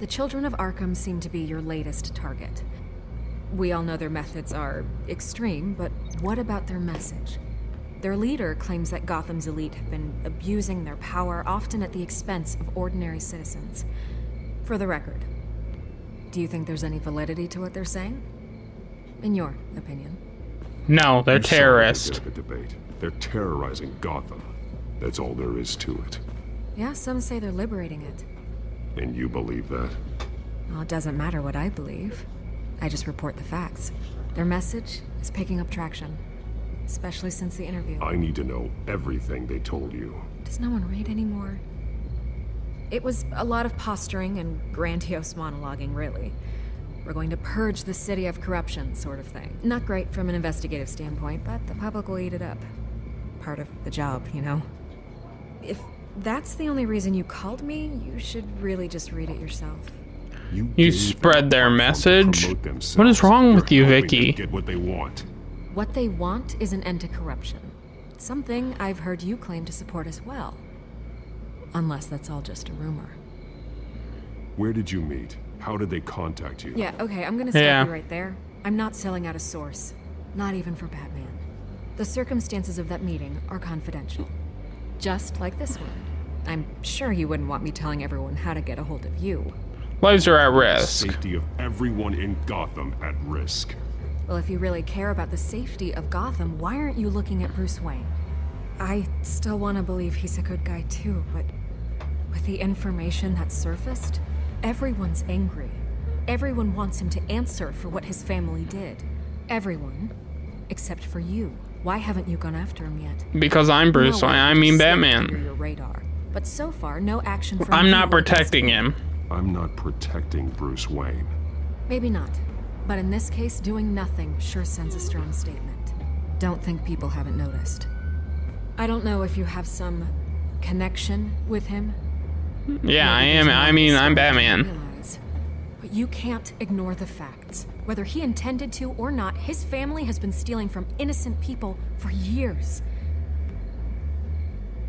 The Children of Arkham seem to be your latest target. We all know their methods are extreme, but what about their message? Their leader claims that Gotham's elite have been abusing their power, often at the expense of ordinary citizens. For the record, do you think there's any validity to what they're saying? In your opinion? No, they're You saw what they terrorists. Did at the debate. They're terrorizing Gotham. That's all there is to it. Yeah, some say they're liberating it. And you believe that? Well, it doesn't matter what I believe. I just report the facts. Their message is picking up traction, especially since the interview. I need to know everything they told you. Does no one read anymore? It was a lot of posturing and grandiose monologuing, really. We're going to purge the city of corruption, sort of thing. Not great from an investigative standpoint, but the public will eat it up. Part of the job, you know? If that's the only reason you called me, you should really just read it yourself. You spread their message? What is wrong with you, You're helping Vicki? Get what they want. What they want is an end to corruption. Something I've heard you claim to support as well. Unless that's all just a rumor. Where did you meet? How did they contact you? Yeah, okay, I'm gonna stop Yeah. you right there. I'm not selling out a source. Not even for Batman. The circumstances of that meeting are confidential. Just like this one. I'm sure you wouldn't want me telling everyone how to get a hold of you. Lives are at risk. The Safety of everyone in Gotham at risk. Well, if you really care about the safety of Gotham, why aren't you looking at Bruce Wayne? I still want to believe he's a good guy too, but with the information that surfaced, everyone's angry. Everyone wants him to answer for what his family did. Everyone, except for you. Why haven't you gone after him yet? Because I'm Bruce No Wayne. one I mean Batman. your radar. But so far, no action from I'm not protecting him. I'm not protecting Bruce Wayne. Maybe not. But in this case, doing nothing sure sends a strong statement. Don't think people haven't noticed. I don't know if you have some connection with him, Yeah, I am. I mean, I'm Batman. realize. but you can't ignore the facts. Whether he intended to or not, his family has been stealing from innocent people for years.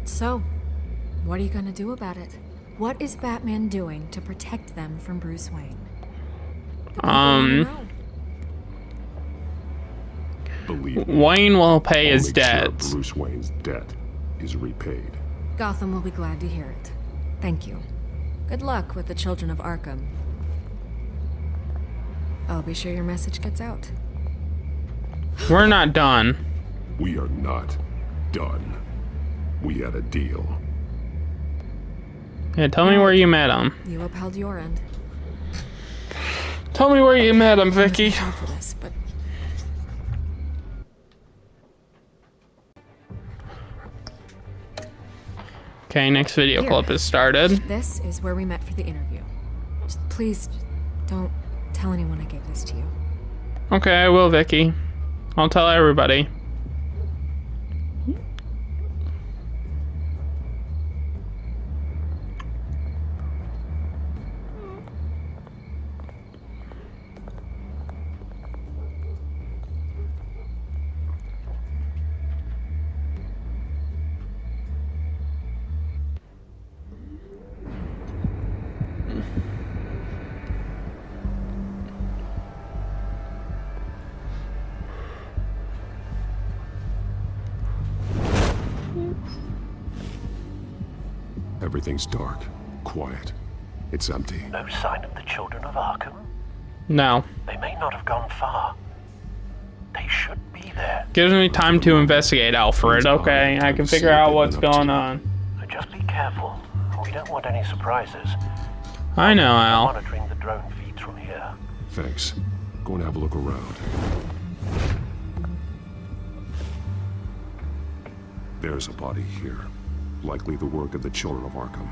So, what are you gonna do about it? What is Batman doing to protect them from Bruce Wayne? Um, Believe Wayne will pay his make sure debts. Bruce Wayne's debt is repaid. Gotham will be glad to hear it. Thank you. Good luck with the children of Arkham. I'll be sure your message gets out. We're not done. We are not done. We had a deal. Yeah, tell me where you met him. You upheld your end. Tell me where you met him, Vicki. This, but Okay, next video Here. clip has started. This is where we met for the interview. Just please just don't tell anyone I gave this to you. Okay, I will, Vicki. I'll tell everybody. Everything's dark, quiet. It's empty. No sign of the children of Arkham? No. They may not have gone far. They should be there. Gives me time to investigate Alfred, okay? I can figure out what's going on. Just be careful. We don't want any surprises. I know, Al. Monitoring the drone feeds from here. Thanks. Go and have a look around. There's a body here. Likely the work of the children of Arkham.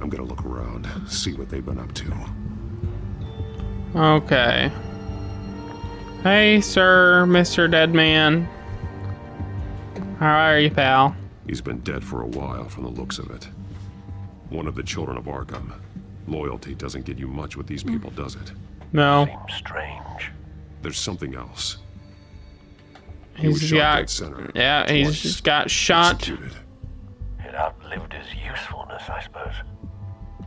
I'm gonna look around, see what they've been up to. Okay. Hey, sir, Mr. Deadman. How are you, pal? He's been dead for a while from the looks of it. One of the children of Arkham. Loyalty doesn't get you much with these people, does it? No. Seems Strange. There's something else. He was He's shot got. dead center. Yeah, he's Twice. just got shot, It outlived his usefulness, I suppose.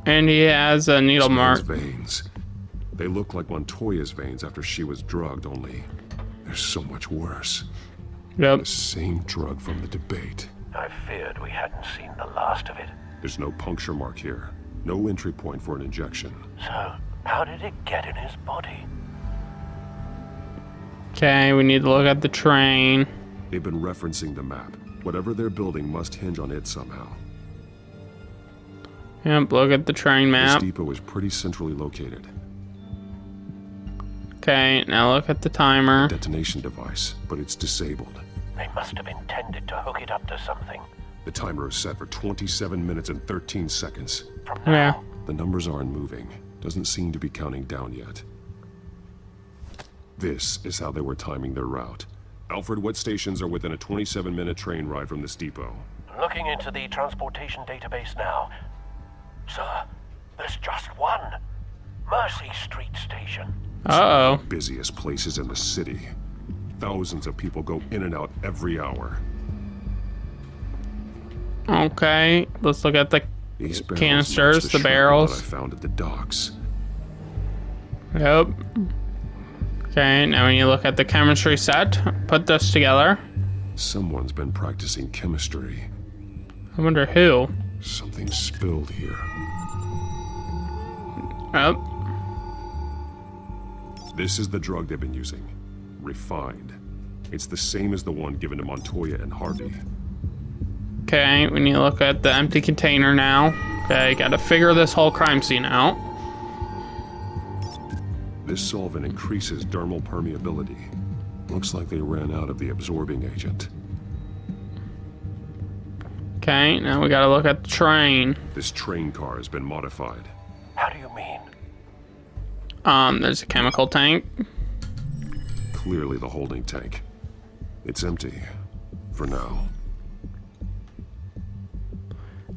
and he has a needle This mark. veins. They look like Montoya's veins after she was drugged, only they're so much worse. Yep. The same drug from the debate. I feared we hadn't seen the last of it. There's no puncture mark here. No entry point for an injection. So, how did it get in his body? Okay, we need to look at the train. They've been referencing the map. Whatever they're building must hinge on it somehow. Yep, look at the train map. This depot is pretty centrally located. Okay, now look at the timer. Detonation device, but it's disabled. They must have intended to hook it up to something. The timer is set for 27 minutes and 13 seconds. From Yeah. The numbers aren't moving. Doesn't seem to be counting down yet. This is how they were timing their route. Alfred, what stations are within a 27 minute train ride from this depot? Looking into the transportation database now. Sir, there's just one. Mercy Street Station. Uh oh. Busiest places in the city. Thousands of people go in and out every hour. Okay, let's look at the These barrels canisters, match the, barrels. I found at the docks. Yep. Okay, now when you look at the chemistry set, put this together. Someone's been practicing chemistry. I wonder who. Something spilled here. Yep. This is the drug they've been using. Refined. It's the same as the one given to Montoya and Harvey. Okay, we need to look at the empty container now. Okay, gotta figure this whole crime scene out. This solvent increases dermal permeability. Looks like they ran out of the absorbing agent. Okay, now we gotta look at the train. This train car has been modified. How do you mean? Um, there's a chemical tank. Clearly the holding tank. It's empty. For now.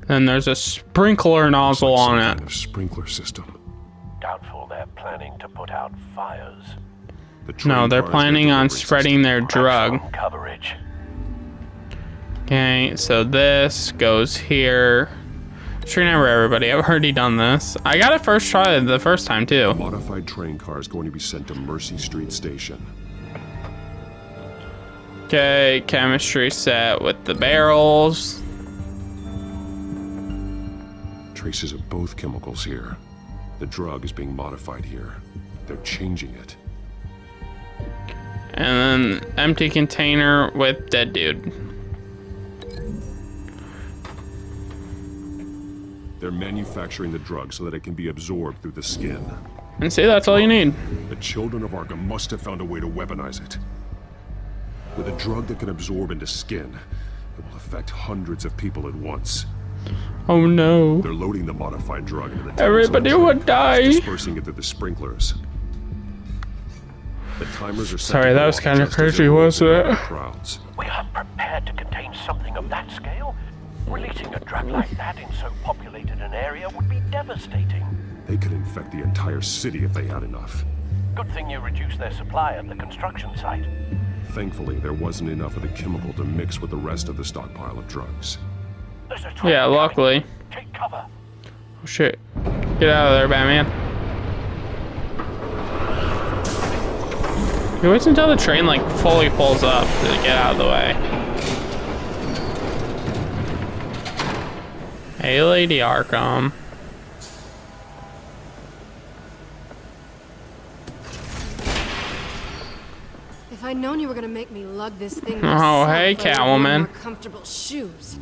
Then there's a sprinkler nozzle on it. Kind of sprinkler system. Doubtful they're planning to put out fires. The No, train they're car planning on spreading their drug. Coverage. Okay, so this goes here. Just remember, everybody, I've already done this. I got it first try the first time, too. Modified train car is going to be sent to Mercy Street Station. Okay, chemistry set with the barrels. Traces of both chemicals here. The drug is being modified here. They're changing it. And then empty container with dead dude. They're manufacturing the drug so that it can be absorbed through the skin. And say that's all you need. The children of Arkham must have found a way to weaponize it. With a drug that can absorb into skin, it will affect hundreds of people at once. Oh no. They're loading the modified drug into the town's Everybody own would die. dispersing it through the sprinklers. The timers are set Sorry, that was kinda crazy, it wasn't it? Crowds. We aren't prepared to contain something of that scale. Releasing a drug like that in so populated an area would be devastating. They could infect the entire city if they had enough. Good thing you reduced their supply at the construction site. Thankfully, there wasn't enough of the chemical to mix with the rest of the stockpile of drugs. A Yeah, luckily. Take cover. Oh shit. Get out of there, Batman. He waits until the train like fully pulls up to get out of the way. Hey, Lady Arkham. If I'd known you were gonna make me lug this thing. Oh, hey, I would've worn Catwoman. Comfortable shoes.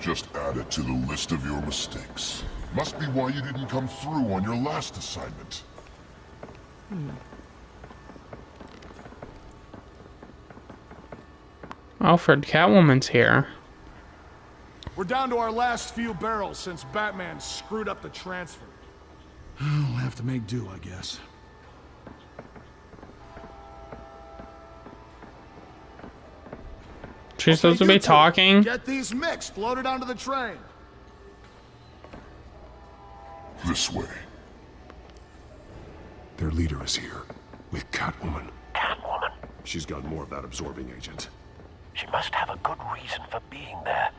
Just add it to the list of your mistakes. Must be why you didn't come through on your last assignment. Alfred, Catwoman's here. We're down to our last few barrels since Batman screwed up the transfer. We'll have to make do, I guess. She's supposed to be talking. Get these mixed, loaded onto the train. This way. Their leader is here, with Catwoman. Catwoman? She's got more of that absorbing agent. She must have a good reason for being there.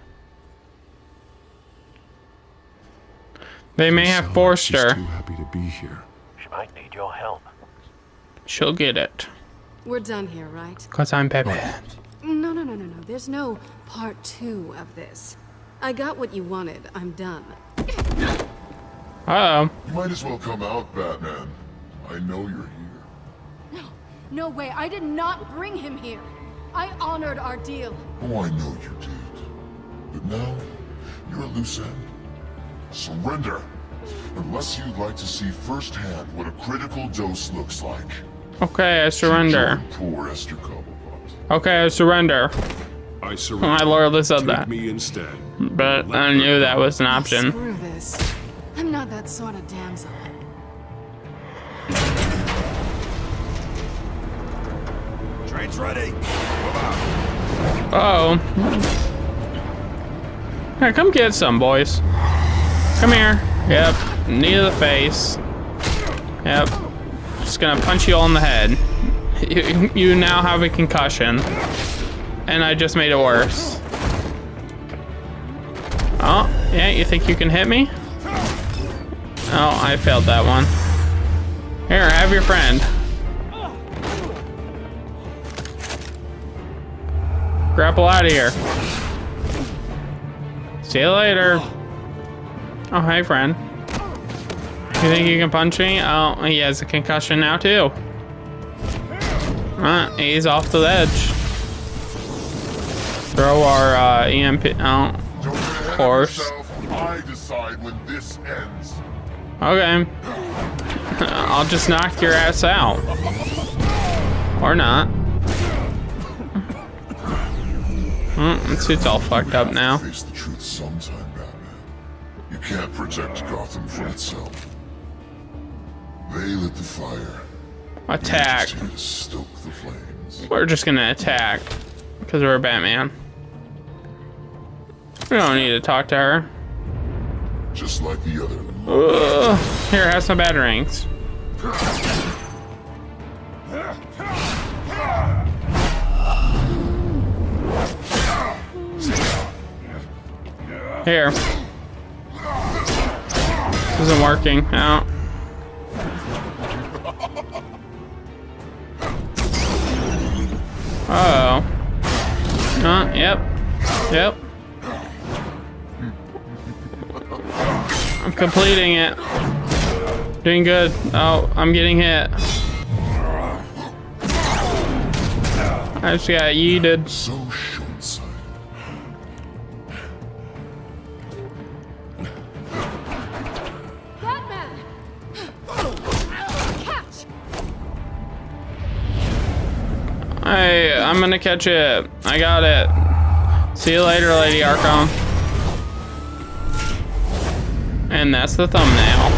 They may have forced her. Too happy to be here. She might need your help. She'll get it. We're done here, right? Cause I'm Pepe. No, no, no, no, no. There's no part two of this. I got what you wanted. I'm done. Uh-oh. You might as well come out, Batman. I know you're here. No, no way. I did not bring him here. I honored our deal. Oh, I know you did. But now, you're a loose end. Surrender! Unless you'd like to see firsthand what a critical dose looks like. Okay, I surrender. Poor Esther Cobblepot. Okay, I surrender. I surrender. I literally said Take that. me instead. But I knew that was an option. Screw this. I'm not that sort of damsel. Train's ready. Uh oh. Here, come get some, boys. Come here. Yep. Knee to the face. Yep. Just gonna punch you all in the head. You, you now have a concussion. And I just made it worse. Oh, yeah, you think you can hit me? Oh, I failed that one. Here, have your friend. Grapple out of here. See you later. Oh, hey, friend. You think you can punch me? Oh, he has a concussion now, too. Uh, he's off the ledge. Throw our uh, EMP out. Of course. Okay. I'll just knock your ass out. Or not. Mm, suit's all fucked up now. Can't protect Gotham from itself. They lit the fire. Attack. You're just here to stoke the flames. We're just gonna attack. Because we're Batman. We don't need to talk to her. Just like the other. Ugh. Here, have some bad batarangs. Here. Isn't working. No. Uh oh. Uh, yep. Yep. I'm completing it. Doing good. Oh, I'm getting hit. I just got yeeted. Gonna catch it. I got it. See you later, Lady Arkham. And that's the thumbnail.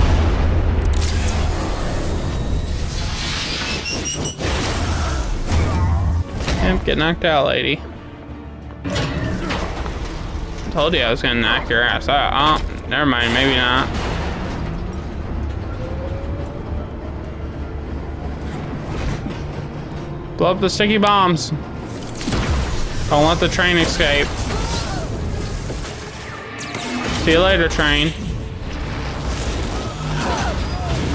Yep, get knocked out, lady. Told you I was gonna knock your ass out. Oh, never mind, maybe not. Blow up the sticky bombs. Don't let the train escape. See you later, train.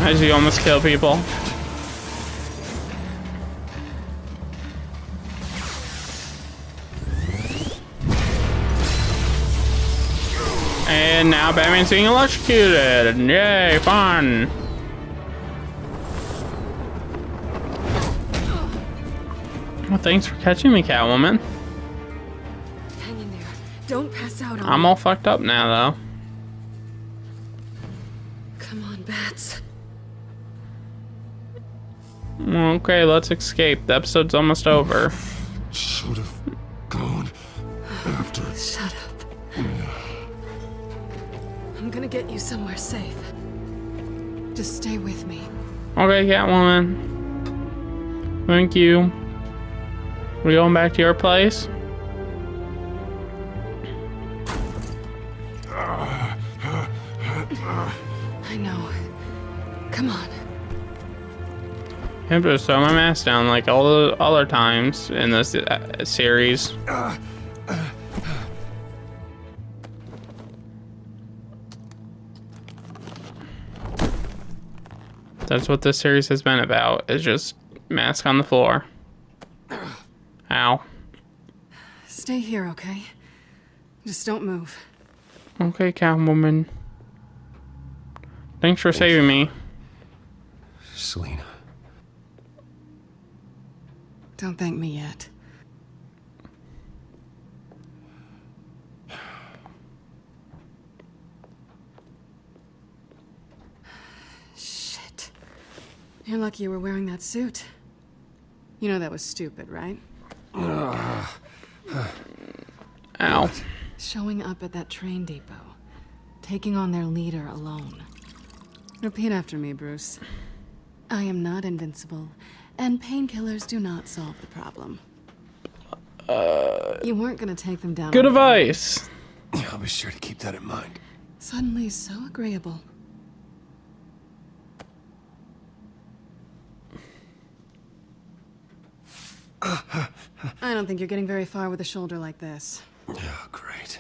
As you almost kill people. And now Batman's being electrocuted. Yay, fun. Well, thanks for catching me, Catwoman. Hang in there. Don't pass out on I'm all fucked up now, though. Come on, Bats. Okay, let's escape. The episode's almost over. Should have gone after. Shut up. I'm gonna get you somewhere safe. Just stay with me. Okay, Catwoman. Thank you. We going back to your place? I have to throw my mask down like all the other times in this uh, series. That's what this series has been about, is just mask on the floor. Ow. Stay here, okay? Just don't move. Okay, Catwoman. Thanks for saving me. Selina. Don't thank me yet. Shit. You're lucky you were wearing that suit. You know that was stupid, right? Ow. Showing up at that train depot. Taking on their leader alone. Repeat after me, Bruce. I am not invincible, and painkillers do not solve the problem. Uh, You weren't gonna take them down. good on your advice. I'll be sure to keep that in mind. Suddenly so agreeable. I don't think you're getting very far with a shoulder like this. Oh, great.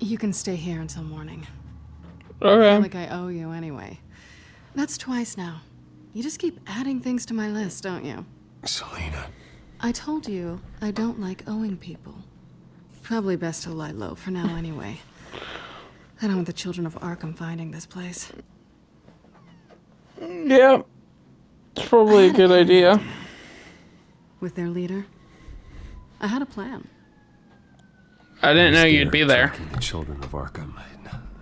You can stay here until morning. Okay. Like I owe you anyway. That's twice now. You just keep adding things to my list, don't you? Selina. I told you I don't like owing people. Probably best to lie low for now anyway. I don't want the children of Arkham finding this place. Yeah. It's probably a good idea. With their leader? I had a plan. I didn't know you'd be there. The children of Arkham.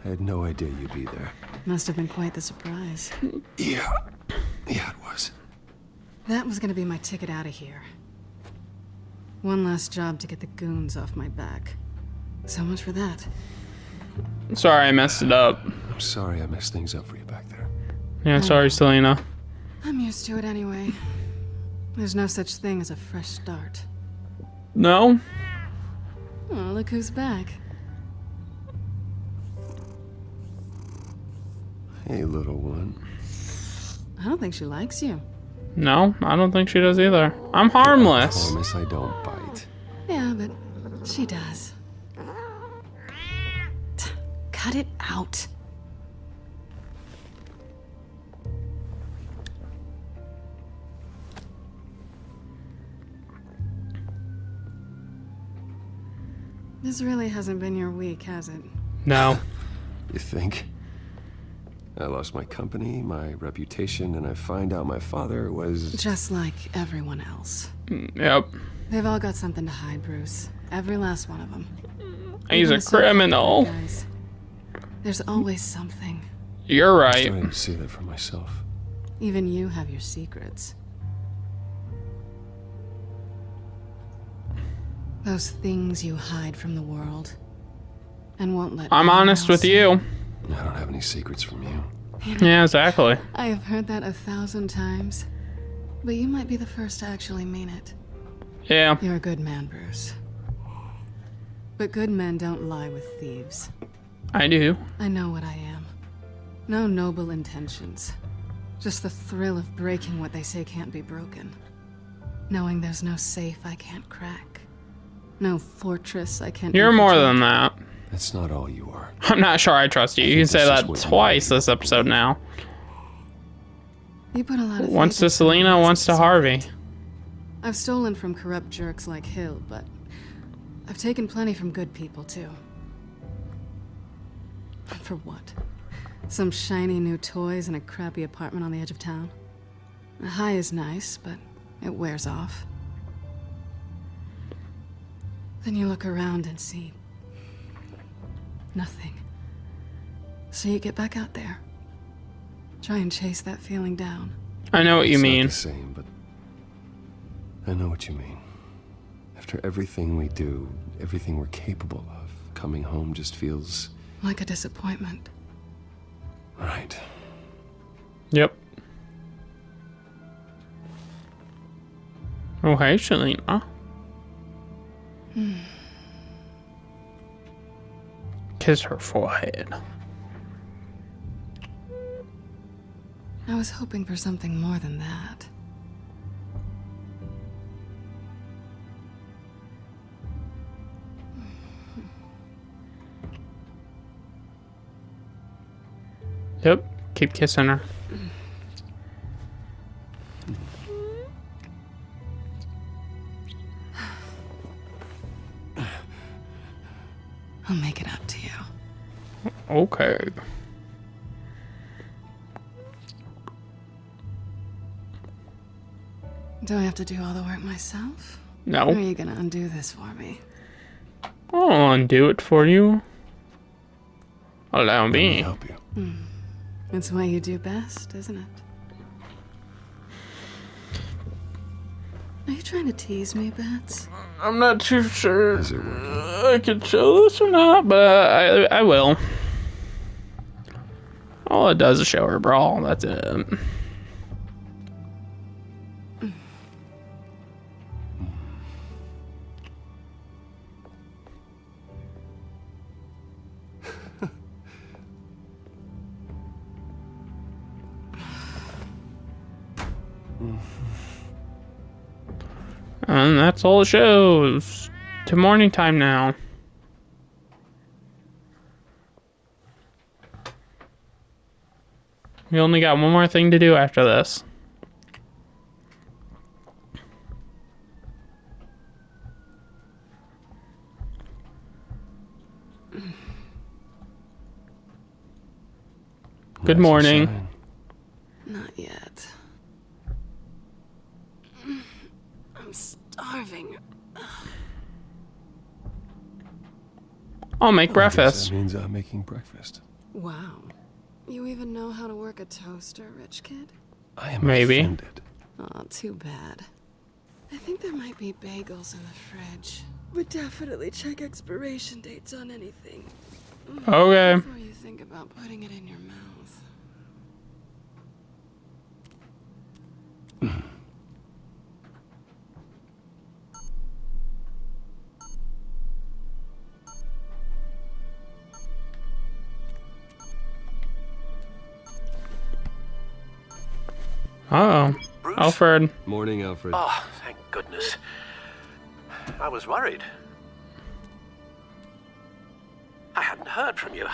I had no idea you'd be there. Must have been quite the surprise. Yeah. Yeah, it was. That was gonna be my ticket out of here. One last job to get the goons off my back. So much for that. Sorry I messed it up. I'm sorry I messed things up for you back there. Yeah, sorry, Selina. I'm used to it anyway. There's no such thing as a fresh start. No? Oh, look who's back. Hey, little one. I don't think she likes you. No, I don't think she does either. I'm harmless. I promise I don't bite. Yeah, but she does. Cut it out. This really hasn't been your week, has it? No. You think? I lost my company, my reputation, and I find out my father was. Just like everyone else. Mm, yep. They've all got something to hide, Bruce. Every last one of them. He's Even a criminal. guys. There's always something. You're right. I'm right. starting to see that for myself. Even you have your secrets. Those things you hide from the world. And won't let I'm honest with you. I don't have any secrets from you. Yeah, exactly. I have heard that a thousand times. But you might be the first to actually mean it. Yeah. You're a good man, Bruce. But good men don't lie with thieves. I do. I know what I am. No noble intentions. Just the thrill of breaking what they say can't be broken. Knowing there's no safe I can't crack. No fortress I can't You're more than that. That's not all you are. I'm not sure I trust you. You can say that twice this episode now. You put a lot of Once to Selina, once to Harvey. I've stolen from corrupt jerks like Hill, but I've taken plenty from good people too. For what? Some shiny new toys and a crappy apartment on the edge of town? The high is nice, but it wears off. Then you look around and see nothing. So you get back out there. Try and chase that feeling down. I know what you It's mean. Not the same, but I know what you mean. After everything we do, everything we're capable of, coming home just feels Like a disappointment. right. Yep. Oh, hey, Selina. Hmm. Kiss her forehead. I was hoping for something more than that. Yep. Keep kissing her. I'll make it up. Okay. Do I have to do all the work myself? No. Or are you gonna undo this for me? I'll undo it for you. Allow me. help you. Hmm. It's what you do best, isn't it? Are you trying to tease me, Bats? I'm not too sure I can show this or not, but I, I will. All it does is show her brawl. That's it. And that's all it shows. To morning time now. We only got one more thing to do after this. Good morning. Not yet. I'm starving. I'll make I breakfast. That means I'm making breakfast. Wow. You even know how to work a toaster, rich kid? I am Maybe. offended. Oh, too bad. I think there might be bagels in the fridge. But definitely check expiration dates on anything. Mm, Okay. Before you think about putting it in your mouth. Uh oh. Alfred. Morning, Alfred. Oh, thank goodness. I was worried. I hadn't heard from you.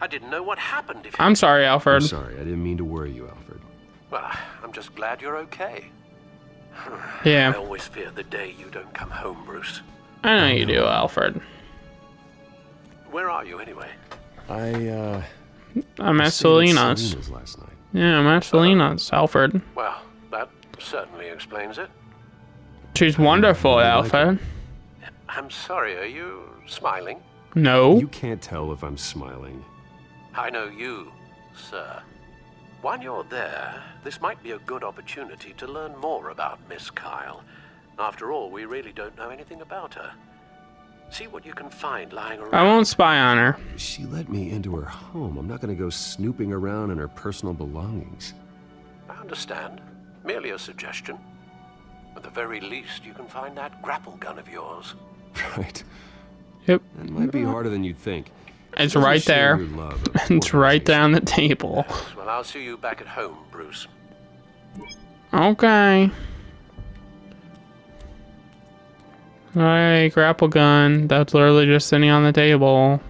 I didn't know what happened if. I'm sorry, Alfred. I'm sorry. I didn't mean to worry you, Alfred. Well, I'm just glad you're okay. Yeah. I always fear the day you don't come home, Bruce. I know you do, Alfred. Where are you, anyway? I, uh... I'm at stayed Selina's. Selina's last night. Yeah, I'm at Selina's, Alfred. Well, that certainly explains it. She's wonderful, Alfred. I'm sorry, are you smiling? No. You can't tell if I'm smiling. I know you, sir. While you're there, this might be a good opportunity to learn more about Miss Kyle. After all, we really don't know anything about her. See what you can find lying around. I won't spy on her. She let me into her home. I'm not going to go snooping around in her personal belongings. I understand. Merely a suggestion. At the very least, you can find that grapple gun of yours. Right. Yep. It might be harder than you'd think. It's Doesn't right there. love it's right down the table. Well, I'll see you back at home, Bruce. Okay. Alright, grapple gun. That's literally just sitting on the table.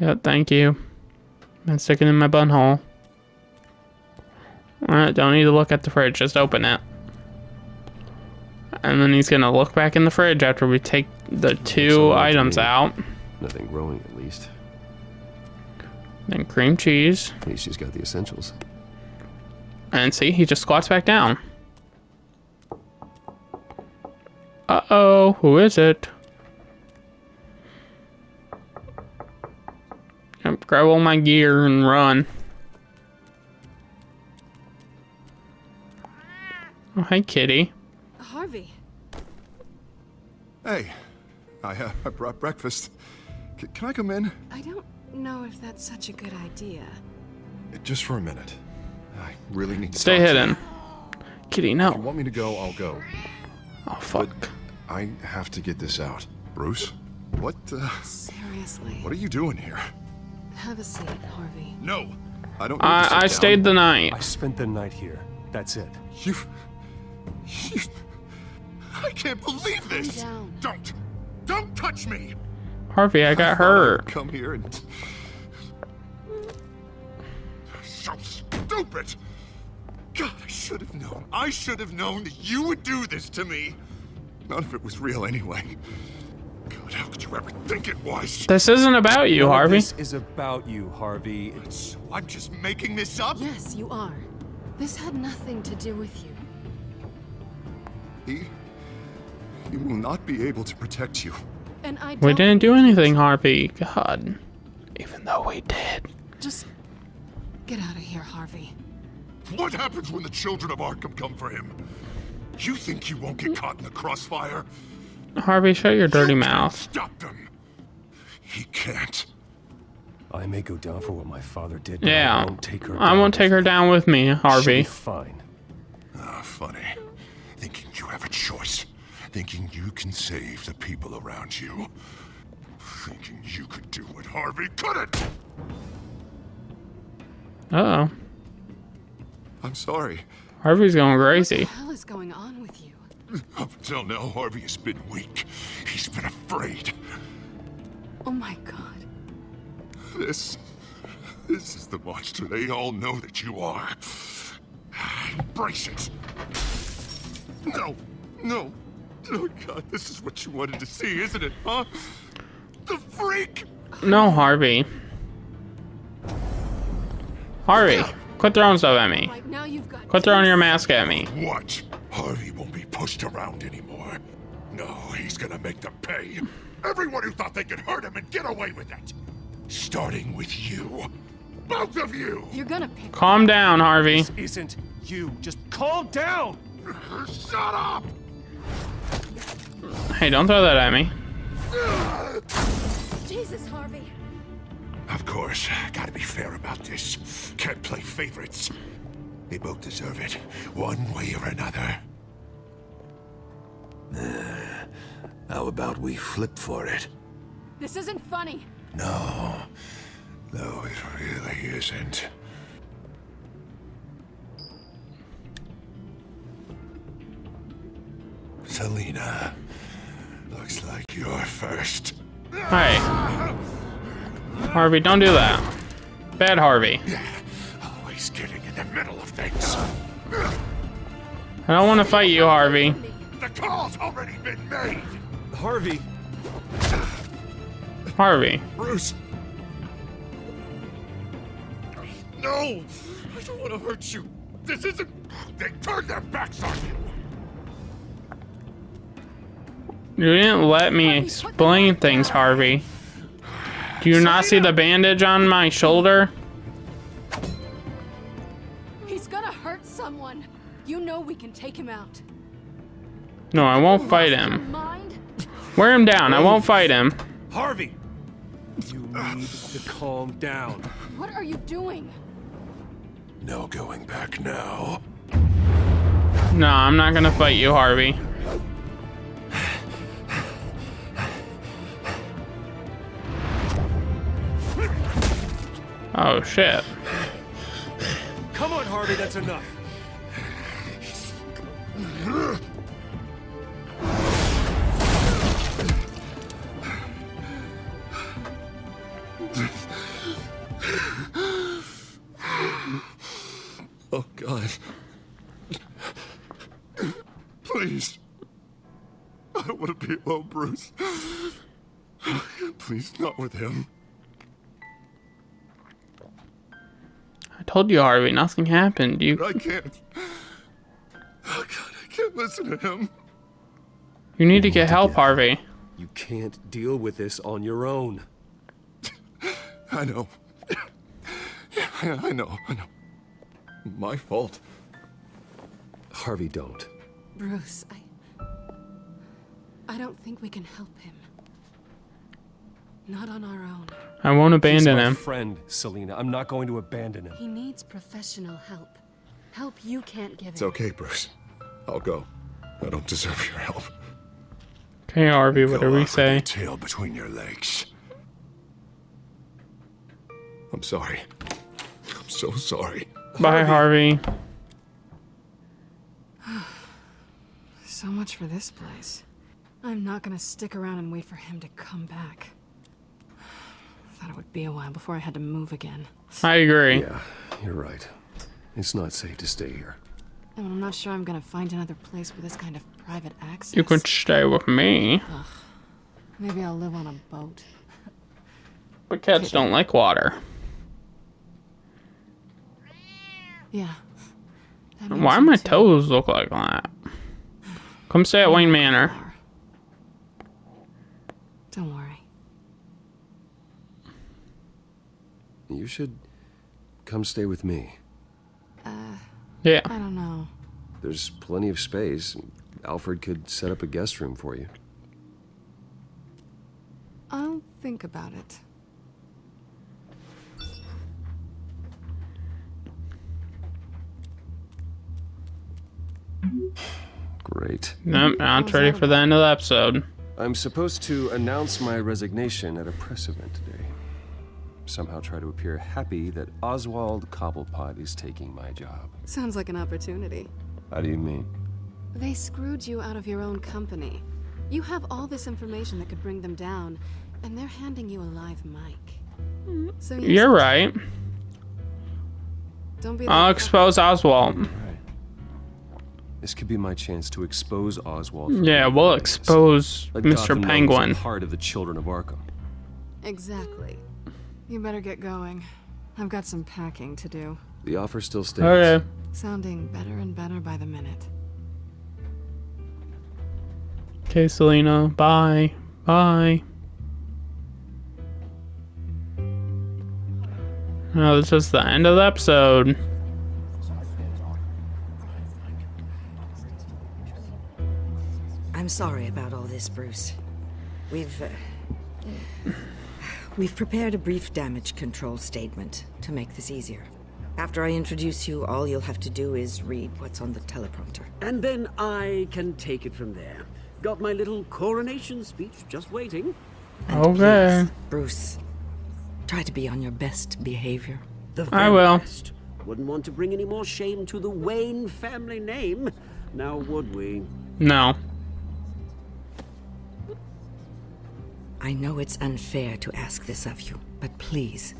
Yep, thank you. And stick it in my butthole. Alright, don't need to look at the fridge, just open it. And then he's gonna look back in the fridge after we take the two all right to items out. Nothing growing, at least. Then cream cheese. At least she's got the essentials. And see, he just squats back down. Uh-oh, who is it? Yep, grab all my gear and run. Oh, hey, kitty. Harvey. Hey, I, uh, I brought breakfast. C- can I come in? I don't know if that's such a good idea. Just for a minute. I really need to Stay talk to hidden. you. Kitty, If you no. want me to go, I'll go. Oh, fuck. I have to get this out. Bruce? What, uh, Seriously. what are you doing here? Have a seat, Harvey. No! I don't I, I down. stayed the night. I spent the night here. That's it. You... You... I can't believe this! Don't! Don't touch me! Harvey, I got thought I would hurt. Come here and... So stupid! God, I should have known. I should have known that you would do this to me. None of it was real anyway. God, how could you ever think it was? This isn't about you, Harvey. This is about you, Harvey. So I'm just making this up? Yes, you are. This had nothing to do with you. He... He will not be able to protect you. And I We didn't do anything, Harvey. God. Even though we did. just get out of here, Harvey. What happens when the children of Arkham come for him? You think he won't get caught in the crossfire? Harvey, shut your dirty mouth. Stop them! He can't. I may go down for what my father did, but I Yeah. won't take her I won't take her down with me, She'll be Harvey. fine. Ah, funny. Thinking you have a choice. Thinking you can save the people around you. Thinking you could do what Harvey couldn't! Uh oh. I'm sorry. Harvey's going crazy. What the hell is going on with you? Up until now, Harvey has been weak. He's been afraid. Oh my god. This. This is the monster they all know that you are. Embrace it. No, no. Oh God, this is what you wanted to see, isn't it, huh? The freak! No, Harvey. Harvey, quit throwing stuff at me. Now Quit throwing your mask at me. What? Harvey won't be pushed around anymore. No, he's gonna make them pay. Everyone who thought they could hurt him and get away with it. Starting with you. Both of you! You're gonna pick. Calm down, Harvey. This isn't you. Just calm down. Shut up! Hey, don't throw that at me. Jesus, Harvey. Of course, gotta be fair about this. Can't play favorites. They both deserve it, one way or another. Uh, how about we flip for it? This isn't funny. No. No, it really isn't. Selina, looks like you're first. Hey. Harvey, don't do that. Bad Harvey. Always getting in the middle of things. I don't want to fight you, Harvey. The call's already been made. Harvey. Harvey. Bruce. No! I don't want to hurt you. This isn't. They turned their backs on you. You didn't let me explain things, Harvey. Do you not see the bandage on my shoulder? He's gonna hurt someone. You know we can take him out. No, I won't fight him. Wear him down. I won't oh. fight him. Harvey. You need to calm down. What are you doing? No going back now. No, I'm not gonna fight you, Harvey. Oh shit. Come on, Harvey, that's enough. Oh, God. Please. I don't want to be alone, Bruce. Please, not with him. Told you, Harvey, nothing happened. You I can't. Oh, God, I can't listen to him. you need to get help, Harvey. You can't deal with this on your own. I know. Yeah, I know, I know. My fault. Harvey, don't. Bruce, I. I don't think we can help him. Not on our own. I won't He's abandon my him. friend, Selina. I'm not going to abandon him. He needs professional help. Help you can't give It's him. It's okay, Bruce. I'll go. I don't deserve your help. Okay, Harvey, Go whatever off we with say. your tail between your legs. I'm sorry. I'm so sorry. Bye, Harvey. So much for this place. I'm not gonna stick around and wait for him to come back. Thought it would be a while before I had to move again. I agree. Yeah, you're right. It's not safe to stay here. And I'm not sure I'm gonna find another place with this kind of private access. You could stay with me. Ugh. Maybe I'll live on a boat. But cats don't like water. Yeah. Why means do my too. toes look like that? Come stay at Wayne Manor. Don't worry. You should come stay with me. Uh, Yeah. I don't know. There's plenty of space. Alfred could set up a guest room for you. I'll think about it. Great. Nope, now it's ready for the end of the episode. I'm supposed to announce my resignation at a press event today. Somehow try to appear happy that Oswald Cobblepot is taking my job. Sounds like an opportunity. How do you mean? They screwed you out of your own company. You have all this information that could bring them down, and they're handing you a live mic. So you You're right. Don't be. I'll expose Oswald. This could be my chance to expose Oswald. Yeah, we'll like this. expose Let Mr. Gotham know a Penguin. Part of the Children of Arkham. Exactly. You better get going. I've got some packing to do. The offer still stands. Okay. Sounding better and better by the minute. Okay, Selina. Bye. Bye. Oh, this is the end of the episode. I'm sorry about all this, Bruce. We've. Uh, we've prepared a brief damage control statement to make this easier. After I introduce you, all you'll have to do is read what's on the teleprompter. And then I can take it from there. Got my little coronation speech just waiting. Okay. Please, Bruce, try to be on your best behavior. The I will. best. Wouldn't want to bring any more shame to the Wayne family name. Now, would we? No. I know it's unfair to ask this of you, but please.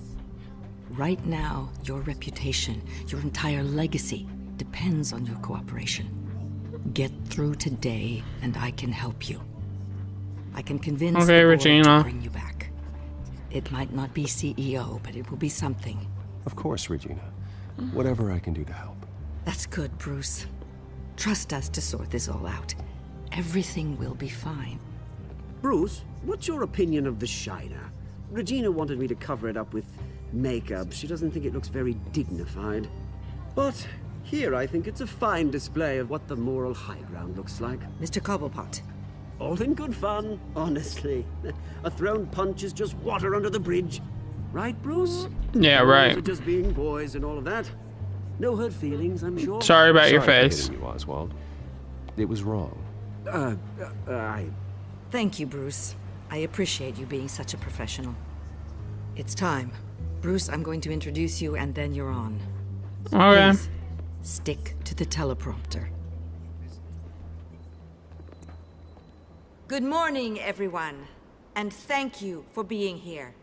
Right now, your reputation, your entire legacy, depends on your cooperation. Get through today, and I can help you. I can convince Okay, the Regina. to bring you back. It might not be CEO, but it will be something. Of course, Regina. Whatever I can do to help. That's good, Bruce. Trust us to sort this all out. Everything will be fine. Bruce, what's your opinion of the Shiner? Regina wanted me to cover it up with makeup. She doesn't think it looks very dignified. But here I think it's a fine display of what the moral high ground looks like. Mr. Cobblepot. All in good fun, honestly. A thrown punch is just water under the bridge. Right, Bruce? Yeah, Boys right. are just being boys and all of that. No hurt feelings, I'm sure. Sorry about your Sorry for face. hitting you, Oswald. It was wrong. Uh, uh, I... Thank you, Bruce. I appreciate you being such a professional. It's time. Bruce, I'm going to introduce you and then you're on. Okay. Please, stick to the teleprompter. Good morning, everyone. And thank you for being here.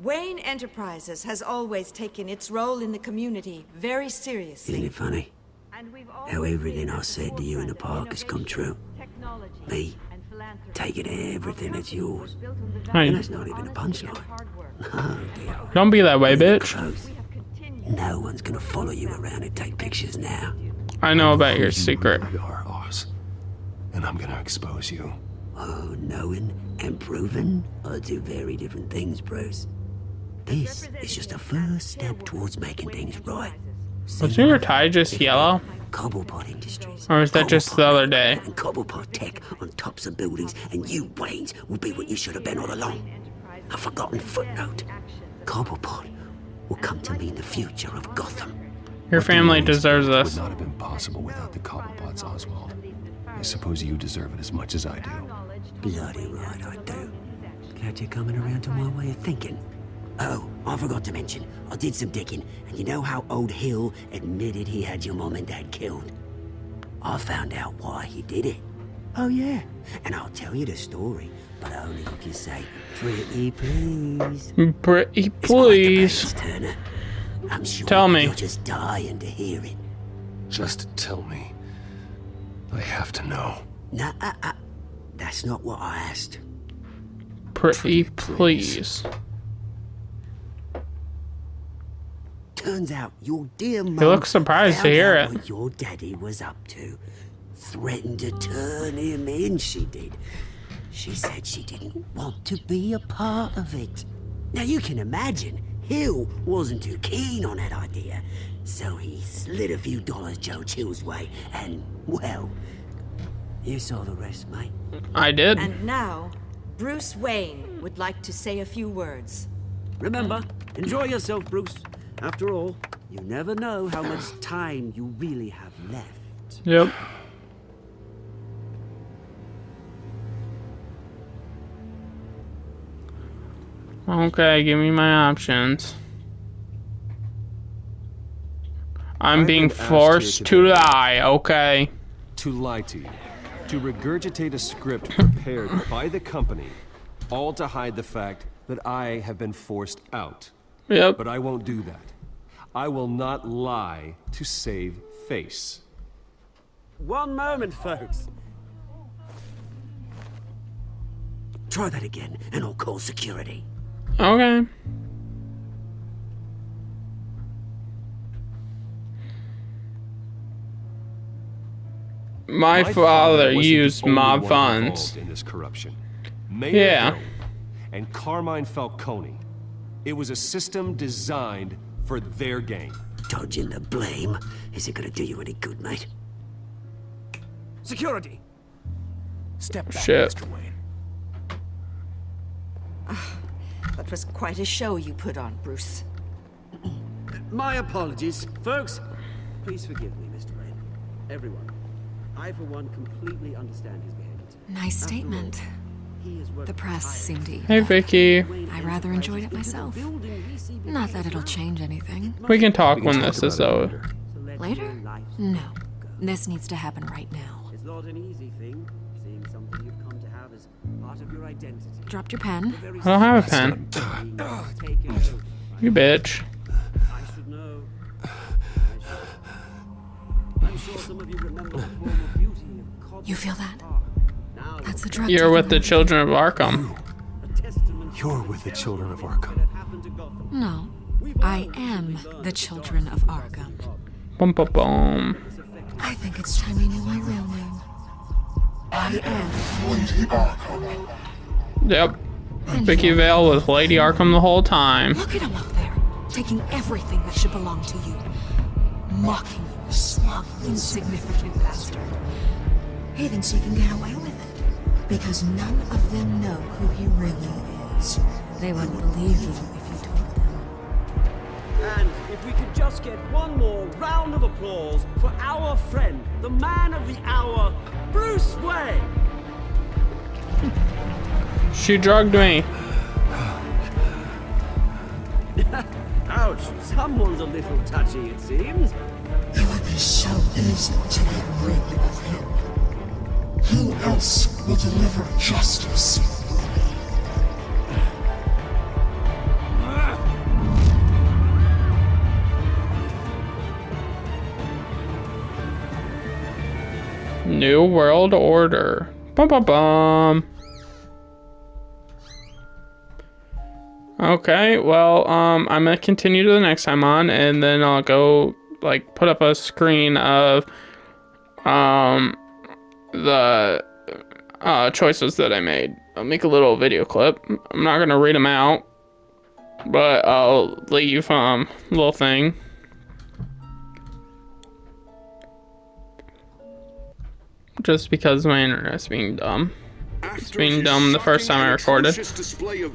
Wayne Enterprises has always taken its role in the community very seriously. Isn't it funny? How everything I said to you in the park has come true. Me, taking everything that's yours. Hey. And that's not even a punchline. No, oh, dear. Don't be that way, bitch. No one's gonna follow you around and take pictures now. I know about your secret. You are Oz. And I'm gonna expose you. Oh, knowing and proving are two very different things, Bruce. This is just a first step towards making things right. Was your tie just yellow? Cobblepot Industries. Or is that just the other day? And Cobblepot Tech on tops of buildings, and you, Waynes, will be what you should have been all along. A forgotten footnote. Cobblepot will come to mean the future of Gotham. Your family deserves us. Would not have been possible without the Cobblepots, Oswald. I suppose you deserve it as much as I do. Bloody right I do. Glad you're coming around to my way of thinking. Oh, I forgot to mention, I did some digging, and you know how old Hill admitted he had your mom and dad killed? I found out why he did it. Oh yeah, and I'll tell you the story, but only if you say, pretty please. Pretty please. Turner. I'm sure Tell me. you're just dying to hear it. Just tell me. I have to know. Nah, uh, uh, that's not what I asked. Pretty please. Turns out your dear mum He looks surprised to found hear out it. what your daddy was up to. Threatened to turn him in, she did. She said she didn't want to be a part of it. Now you can imagine, Hill wasn't too keen on that idea. So he slid a few dollars Joe Chill's way, and, well, you saw the rest, mate. I did. And now, Bruce Wayne would like to say a few words. Remember, enjoy yourself, Bruce. After all, you never know how much time you really have left. Yep. Okay, give me my options. I'm I've being been asked here forced to today- lie, okay? To lie to you. To regurgitate a script prepared by the company, all to hide the fact that I have been forced out. Yep. But I won't do that. I will not lie to save face. One moment, folks. Try that again, and I'll call security. Okay. My, father wasn't used only mob funds. in this corruption. Mayor Yeah. Hill and Carmine Falcone. It was a system designed for their gain. Dodging the blame isn't gonna do you any good, mate. Security! Step back, Shit. Mr. Wayne. Ah, that was quite a show you put on, Bruce. My apologies, folks. Please forgive me, Mr. Wayne. Everyone. I, for one, completely understand his behavior. Nice statement. The press seemed to eat Hey. Vicki. I rather enjoyed it myself. Not that it'll change anything. We can talk We can when talk this is over. Later? No. This needs to happen right now. It's not an easy thing, seeing something you've come to have as part of your identity. Dropped your pen. I don't have a pen. You bitch. I should know. I'm sure some of you remember the former beauty of Cobb You feel that? That's the drug. You're with the children of Arkham. You're with the children of Arkham. No. I am the children of Arkham. Bum bum bum. I think it's time you knew my real name. I am Lady Arkham. Yep. Vicki Vale was Lady Arkham the whole time. Look at him up there, taking everything that should belong to you. Mocking you, smug, insignificant bastard. He thinks he can get away with it. Because none of them know who he really is. They wouldn't believe you if you told them. And if we could just get one more round of applause for our friend, the man of the hour, Bruce Wayne. She drugged me. Ouch, someone's a little touchy, it seems. It would be so easy to get rid of him. Who else will deliver justice? New World Order. Bum bum bum. Okay, well, um, I'm gonna continue to the next time on, and then I'll go like put up a screen of um the uh, choices that I made. I'll make a little video clip. I'm not gonna read them out, but I'll leave um little thing. Just because my internet's being dumb. It's being dumb the first time I recorded.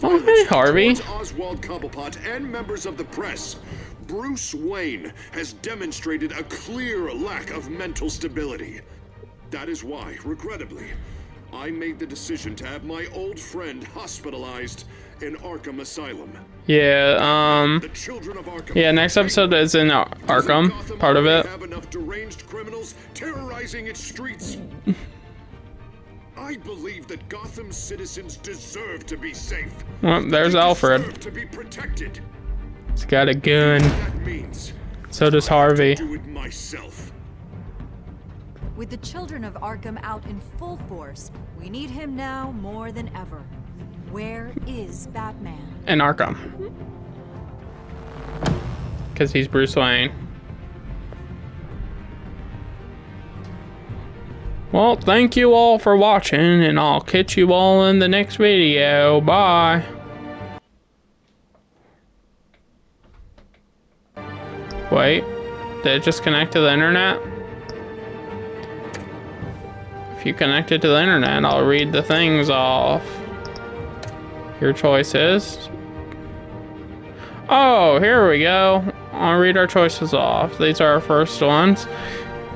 Oh, hey, Harvey. Oswald Cobblepot and members of the press. Bruce Wayne has demonstrated a clear lack of mental stability. That is why, regrettably, I made the decision to have my old friend hospitalized in Arkham Asylum. Yeah, um. Yeah, next episode is in Ar- Arkham, part of it. Have enough deranged criminals terrorizing its streets. I believe that Gotham's citizens deserve to be safe. Well, there's Alfred. To be protected. He's got a gun. So does Harvey. do it myself. With the children of Arkham out in full force, we need him now more than ever. Where is Batman? In Arkham. Because he's Bruce Wayne. Well, thank you all for watching, and I'll catch you all in the next video. Bye. Wait, did it just connect to the internet? You connect it to the internet, I'll read the things off. Your choice is. Oh, here we go. I'll read our choices off. These are our first ones.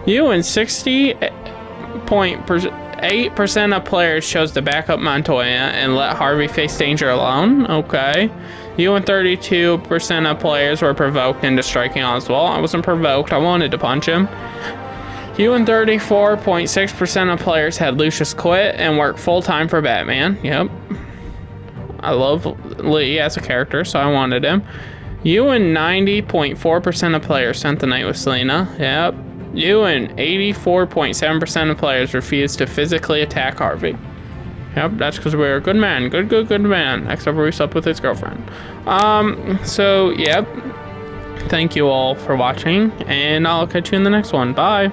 You and 60.8% of players chose to back up Montoya and let Harvey face danger alone. Okay. You and 32% of players were provoked into striking Oswald. I wasn't provoked, I wanted to punch him. You and 34.6% of players had Lucius quit and work full time for Batman. Yep. I love Lee as a character, so I wanted him. You and 90.4% of players spent the night with Selina. Yep. You and 84.7% of players refused to physically attack Harvey. Yep, that's because we're a good man. Good, good, good man. Except for we slept with his girlfriend. Um, so, yep. Thank you all for watching, and I'll catch you in the next one. Bye.